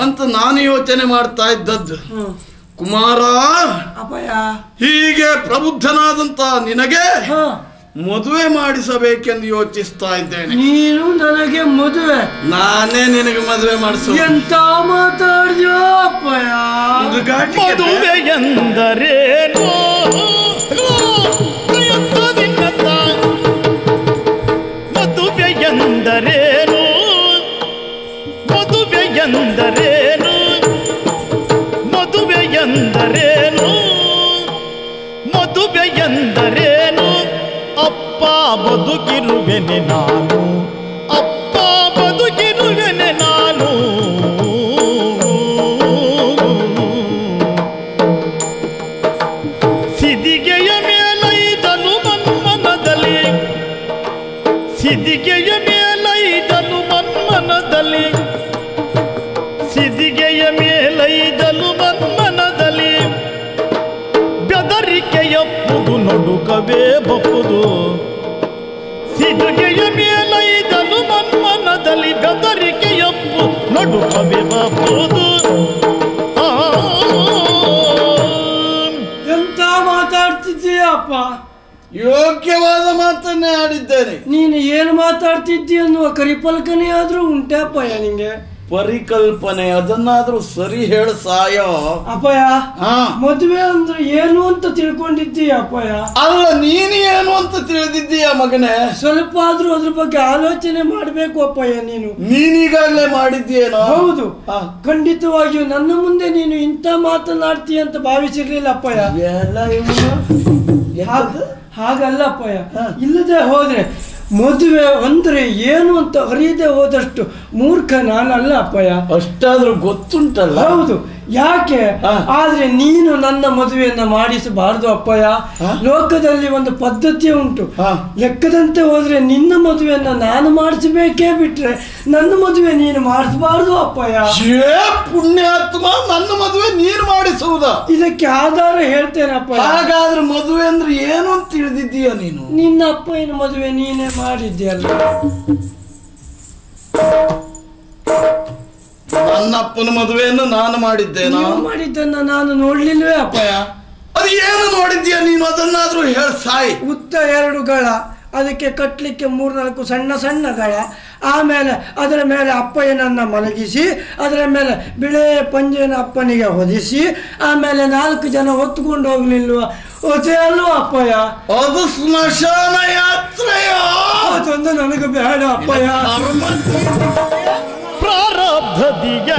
ಅಂತ ನಾನು ಯೋಚನೆ ಮಾಡ್ತಾ ಇದ್ದದ್ದು. ಕುಮಾರ ಅಪ್ಪಯ್ಯ. ಹೀಗೆ ಪ್ರಬುದ್ಧನಾದಂತ ನಿನಗೆ ಹಾ. ಮದುವೆ ಮಾಡಿಸಬೇಕೆಂದು ಯೋಚಿಸ್ತಾ ಇದ್ದೇನೆ. ನೀನು ನನಗೆ ಮದುವೆ. ನಾನೇ ನಿನಗೆ ಮದುವೆ ಮಾಡಿಸು. ಎಂತ ಮದುವೆ ಎಂದರೇನು ಮದುವೆ ಎಂದರೇನು ಮದುವೆ ಎಂದರೇನು ಮದುವೆ ಎಂದರೇನು ಮದುವೆ ಎಂದರೇನು ಯಾಬದುಕಿರುವೆನೆ ನಾನು ಬೆದರಿಕೆಯಪ್ಪು ನಡುಕವೇ ಪರಿಕಲ್ಪನೆ ಅದನ್ನಾದ್ರೂ ಸರಿ ಹೇಳ ಸಾಯೋ. ಅಪ್ಪಯ್ಯ ಹಾ. ಮದುವೆ ಅಂದ್ರೆ ಏನು ಅಂತ ತಿಳ್ಕೊಂಡಿದ್ದೀಯ ಅಪ್ಪಯ್ಯ? ಅಲ್ಲ ನೀನು ಏನು ಅಂತ ತಿಳಿದಿದ್ದೀಯ ಮಗನೇ? ಸ್ವಲ್ಪ ಆದ್ರೂ ಅದ್ರ ಬಗ್ಗೆ ಆಲೋಚನೆ ಮಾಡ್ಬೇಕು ಅಪ್ಪಯ್ಯ ನೀನು. ನೀನೀಗಾಗಲೇ ಮಾಡಿದ್ದೀಯೇನೋ? ಹೌದು. ಖಂಡಿತವಾಗಿಯೂ ನನ್ನ ಮುಂದೆ ನೀನು ಇಂಥ ಮಾತನಾಡ್ತೀಯ ಅಂತ ಭಾವಿಸಿರ್ಲಿಲ್ಲ ಅಪ್ಪಯ್ಯ. ಎಲ್ಲ ಹಾಗಲ್ಲ ಅಪ್ಪಯ್ಯ. ಇಲ್ಲದೆ ಹೋದ್ರೆ ಮದುವೆ ಅಂದರೆ ಏನು ಅಂತ ಅರಿಯದೆ ಹೋದಷ್ಟು ಮೂರ್ಖ ನಾನಲ್ಲ ಅಪ್ಪಯ್ಯ. ಅಷ್ಟಾದ್ರೂ ಗೊತ್ತುಂಟಲ್ಲ? ಹೌದು. ಯಾಕೆ. ಆದ್ರೆ ನೀನು ನನ್ನ ಮದುವೆಯನ್ನ ಮಾಡಿಸಬಾರದು ಅಪ್ಪಯ್ಯ? ಲೋಕದಲ್ಲಿ ಒಂದು ಪದ್ಧತಿ ಉಂಟು. ಲೆಕ್ಕದಂತೆ ಹೋದ್ರೆ ನಿನ್ನ ಮದುವೆಯನ್ನ ನಾನು ಮಾಡಿಸಬೇಕೇ ಬಿಟ್ರೆ ನನ್ನ ಮದುವೆ ನೀನು ಮಾಡಿಸಬಾರದು ಅಪ್ಪಯ್ಯ. ಪುಣ್ಯಾತ್ಮ ನನ್ನ ಮದುವೆ ನೀನು ಮಾಡಿಸುವುದ? ಇದಕ್ಕೆ ಆಧಾರ ಹೇಳ್ತೇನೆ ಅಪ್ಪ ಹಾಗಾದ್ರೆ ಮದುವೆ ಅಂದ್ರೆ ಏನು ಅಂತ ತಿಳಿದಿದ್ದೀಯ ನೀನು? ನಿನ್ನ ಅಪ್ಪಯ್ಯನ ಮದುವೆ ನೀನೇ ಮಾಡಿದ್ಯಲ್ಲ ನನ್ನ ಅಪ್ಪನ ಮದುವೆಯನ್ನು ನಾನು ಮಾಡಿದ್ದೆ ನಾನು ಮಾಡಿದ್ದನ್ನ ನಾನು ನೋಡ್ಲಿಲ್ವೇ ಅಪ್ಪಯ್ಯ? ಅದು ಏನು ನೋಡಿದ್ಯಾ ನೀನು? ಅದನ್ನಾದ್ರೂ ಹೇಳ ಸಾಯಿ. ಉತ್ತ ಎರಡು ಗಳ ಅದಕ್ಕೆ ಕಟ್ಲಿಕ್ಕೆ ಮೂರ್ನಾಲ್ಕು ಸಣ್ಣ ಸಣ್ಣ ಗಳ ಆಮೇಲೆ ಅದರ ಮೇಲೆ ಅಪ್ಪಯ್ಯನನ್ನು ಮಲಗಿಸಿ ಅದರ ಮೇಲೆ ಬಿಳೆ ಪಂಜೆನ ಅಪ್ಪನಿಗೆ ಹೊದಿಸಿ ಆಮೇಲೆ ನಾಲ್ಕು ಜನ ಹೊತ್ಕೊಂಡು ಹೋಗ್ಲಿಲ್ವ? ಅಲ್ಲೂ ಅಪ್ಪಯ್ಯ? ಅದು ಸ್ಮಶಾನ ಯಾತ್ರೆಯ? ಅದೊಂದು ನನಗೆ ಬೇಡ ಅಪ್ಪಯ್ಯ. ಪ್ರಾರಬ್ಧದಿಯ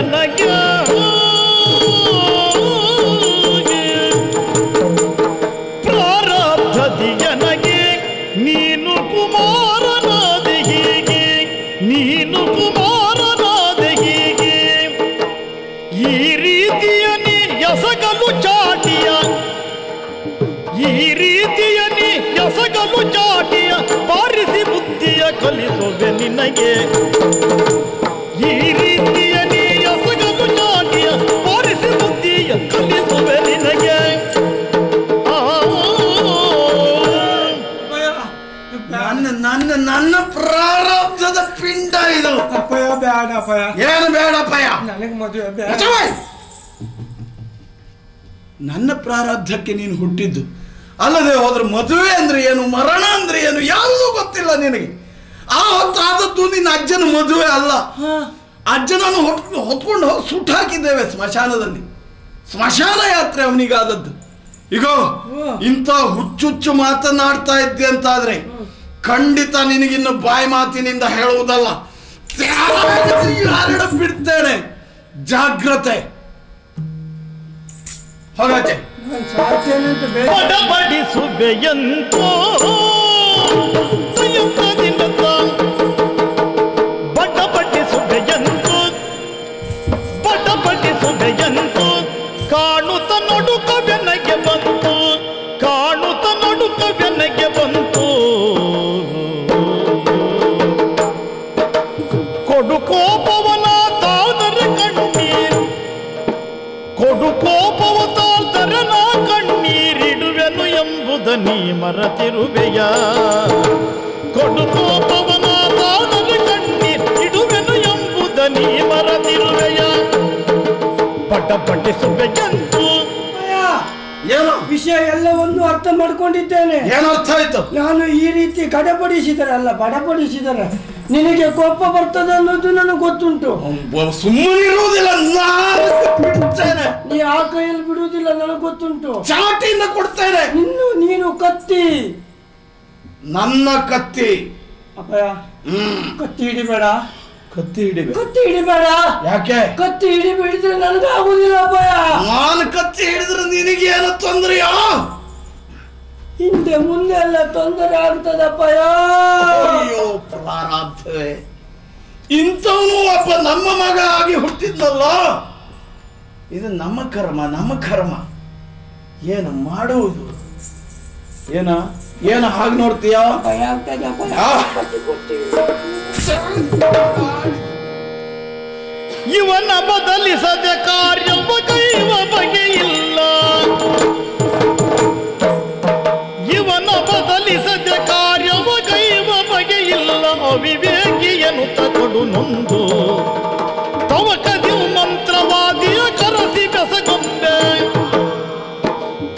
ಹೋಗಿ ಸುಟ್ಟು ಹಾಕಿದ್ದೇವೆ ಸ್ಮಶಾನದಲ್ಲಿ. ಸ್ಮಶಾನ ಯಾತ್ರೆ ಅವನಿಗಾದದ್ದು. ಈಗ ಇಂಥ ಹುಚ್ಚುಚ್ಚು ಮಾತನಾಡ್ತಾ ಇದ್ದೆ ಅಂತಾದ್ರೆ ಖಂಡಿತ ನಿನಗಿನ್ನು ಬಾಯಿ ಮಾತಿನಿಂದ ಹೇಳುವುದಲ್ಲ. ಬಿಡ್ತೇನೆ? ಜಾಗ್ರತೆ. ಹೋಗತ್ತೆ ನಾನು ಮರತಿರುವೆಯ? ಕೊಡು ಕೋಪವನ ತಾಳ್ದರೆ ಕಣ್ಣೀರ್ ಇಡುವೆನು ಎಂಬುದ ನೀ ಮರತಿರುವೆಯ? ಪಟ ಪಟಿಸುವೆಯಂತೂ ಜಂತು ವಿಷಯ ಎಲ್ಲವನ್ನು ಅರ್ಥ ಮಾಡ್ಕೊಂಡಿದ್ದೇನೆ. ಏನು ಅರ್ಥ ಆಯ್ತು? ನಾನು ಈ ರೀತಿ ಗಡಪಡಿಸಿದರೆ ಅಲ್ಲ ಬಡಪಡಿಸಿದರೆ ನಿನಗೆ ಕೋಪ ಬರ್ತದೆ ಅನ್ನೋದು ನನಗೆ ಗೊತ್ತುಂಟು. ಸುಮ್ಮನಿರುವುದಿಲ್ಲ ನಾನು ಬಿಡ್ತೇನೆ ನೀ ಆ ಕೈಯಲ್ಲಿ ಬಿಡುವುದಿಲ್ಲ ನನಗೆ ಗೊತ್ತುಂಟು. ಚಾಟಿಯಿಂದ ಕೊಡ್ತೇನೆ. ಇನ್ನು ನೀನು ಕತ್ತಿ. ನನ್ನ ಕತ್ತಿ. ಅಪ್ಪಯ್ಯ ಹ್ಮ್. ಕತ್ತಿ ಹಿಡಿಬೇಡ. ಕತ್ತಿ ಹಿಡಿಬೇಡ ಕತ್ತಿ ಹಿಡಿಬೇಡ. ಯಾಕೆ? ಕತ್ತಿ ಹಿಡಿಬಿಡಿದ್ರೆ ನನಗೆ ಆಗುದಿಲ್ಲ ಅಪ್ಪಯ್ಯ. ನಾನು ಕತ್ತಿ ಹಿಡಿದ್ರೆ ನಿನಗೆ ಏನು ತೊಂದರೆಯೋ? ಹಿಂದೆ ಮುಂದೆ ಎಲ್ಲ ತೊಂದರೆ ಆಗ್ತದಪ್ಪಯ್ಯ ಅಯ್ಯೋ ಪ್ರಾರಾಬ್ಧವೇ. ಇಂಥವನು ಅಪ್ಪ ನಮ್ಮ ಮಗ ಆಗಿ ಹುಟ್ಟಿದ್ನಲ್ಲ. ಇದು ನಮ್ಮ ಕರ್ಮ ನಮ್ಮ ಕರ್ಮ. ಏನು ಮಾಡುವುದು? ಏನ? ಏನ ಹಾಗೆ ನೋಡ್ತೀಯ. ಇವನ ಬದಲಿಸದೆ ಕಾರ್ಯವ ಕೈವ ಬಗೆಯಿಲ್ಲ ತಕೊಡು ನೊಂದು. ತವಕದಿ ಮಂತ್ರವಾದಿಯ ಕರಸಿ ಬೆಸಗೊಂಬೆ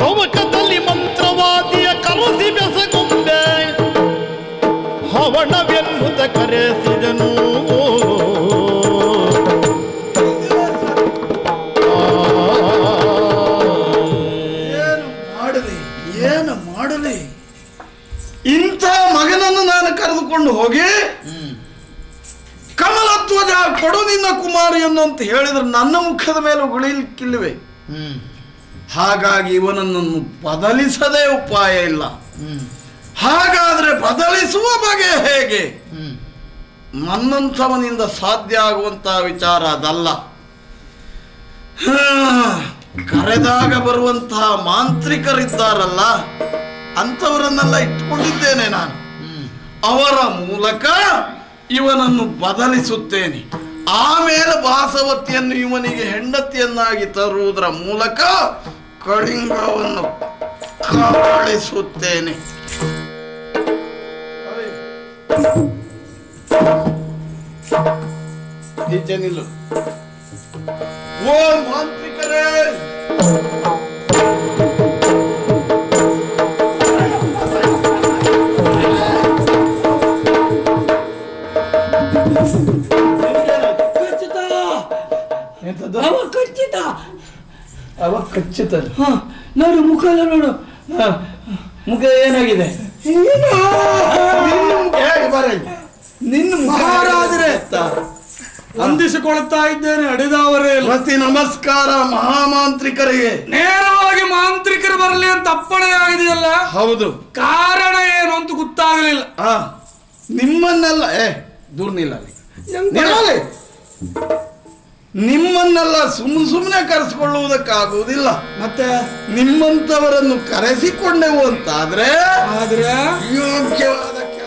ತವಕದಲ್ಲಿ ಮಂತ್ರವಾದಿಯ ಕರಸಿ ಬೆಸಗೊಂಬೆ ಹವಣವೆನ್ನುತ್ತ ಕರೆಸಿದನು. ಏನು ಮಾಡಲಿ ಏನು ಮಾಡಲಿ. ಇಂಥ ಮಗನನ್ನು ನಾನು ಕರೆದುಕೊಂಡು ಹೋಗಿ ಕಮಲಧ್ವಜ ಕೊಡು ನಿನ್ನ ಕುಮಾರಿಯನ್ನು ಅಂತ ಹೇಳಿದ್ರೆ ನನ್ನ ಮುಖದ ಮೇಲೆ ಉಳಿಲಿಕ್ಕಿಲ್ಲವೆ? ಹಾಗಾಗಿ ಇವನನ್ನು ಬದಲಿಸದೇ ಉಪಾಯ ಇಲ್ಲ. ಹಾಗಾದ್ರೆ ಬದಲಿಸುವ ಬಗೆ ಹೇಗೆ? ನನ್ನಂಥವನಿಂದ ಸಾಧ್ಯ ಆಗುವಂತಹ ವಿಚಾರ ಅದಲ್ಲ. ಕರೆದಾಗ ಬರುವಂತಹ ಮಾಂತ್ರಿಕರಿದ್ದಾರಲ್ಲ ಅಂಥವರನ್ನೆಲ್ಲ ಇಟ್ಕೊಂಡಿದ್ದೇನೆ ನಾನು. ಅವರ ಮೂಲಕ ಇವನನ್ನು ಬದಲಿಸುತ್ತೇನೆ. ಆಮೇಲೆ ಭಾಸವತಿಯನ್ನು ಇವನಿಗೆ ಹೆಂಡತಿಯನ್ನಾಗಿ ತರುವುದರ ಮೂಲಕ ಕಳಿಂಗವನ್ನು ಕಾಳಿಸುತ್ತೇನೆ ಓ ಮಾಂತ್ರಿಕರೇ! ಎಂತದ್ದು ಅವ ಕಚ್ಚಿತ. ಅವ ಹಾ ನೋಡು ಮುಖ ಎಲ್ಲ ನೋಡು ಮುಖ ಏನಾಗಿದೆ? ಏನು? ನಿನ್ನ ಮಹಾರಾಜರೇ. ಅಂದಿಸಿಕೊಳ್ತಾ ಇದ್ದೇನೆ ಅಡಿದವರೇ. ಮತಿ ನಮಸ್ಕಾರ ಮಹಾಮಾಂತ್ರಿಕರಿಗೆ. ನೇರವಾಗಿ ಮಾಂತ್ರಿಕರು ಬರಲಿ ಅಂತ ಅಪ್ಪಣೆ ಆಗಿದೆಯಲ್ಲ? ಹೌದು. ಕಾರಣ ಏನು ಅಂತ ಗೊತ್ತಾಗಲಿಲ್ಲ. ಹಾ ನಿಮ್ಮನ್ನೆಲ್ಲ ಏ ದೂರ್ನಿಲ್ಲ. ನಿಮ್ಮನ್ನೆಲ್ಲ ಸುಮ್ ಸುಮ್ಮನೆ ಕರೆಸಿಕೊಳ್ಳುವುದಕ್ಕಾಗುವುದಿಲ್ಲ. ಮತ್ತೆ? ನಿಮ್ಮಂತವರನ್ನು ಕರೆಸಿಕೊಂಡೆವು ಅಂತಾದ್ರೆ ಆದ್ರೆ? ಯೋಗ್ಯವಾದ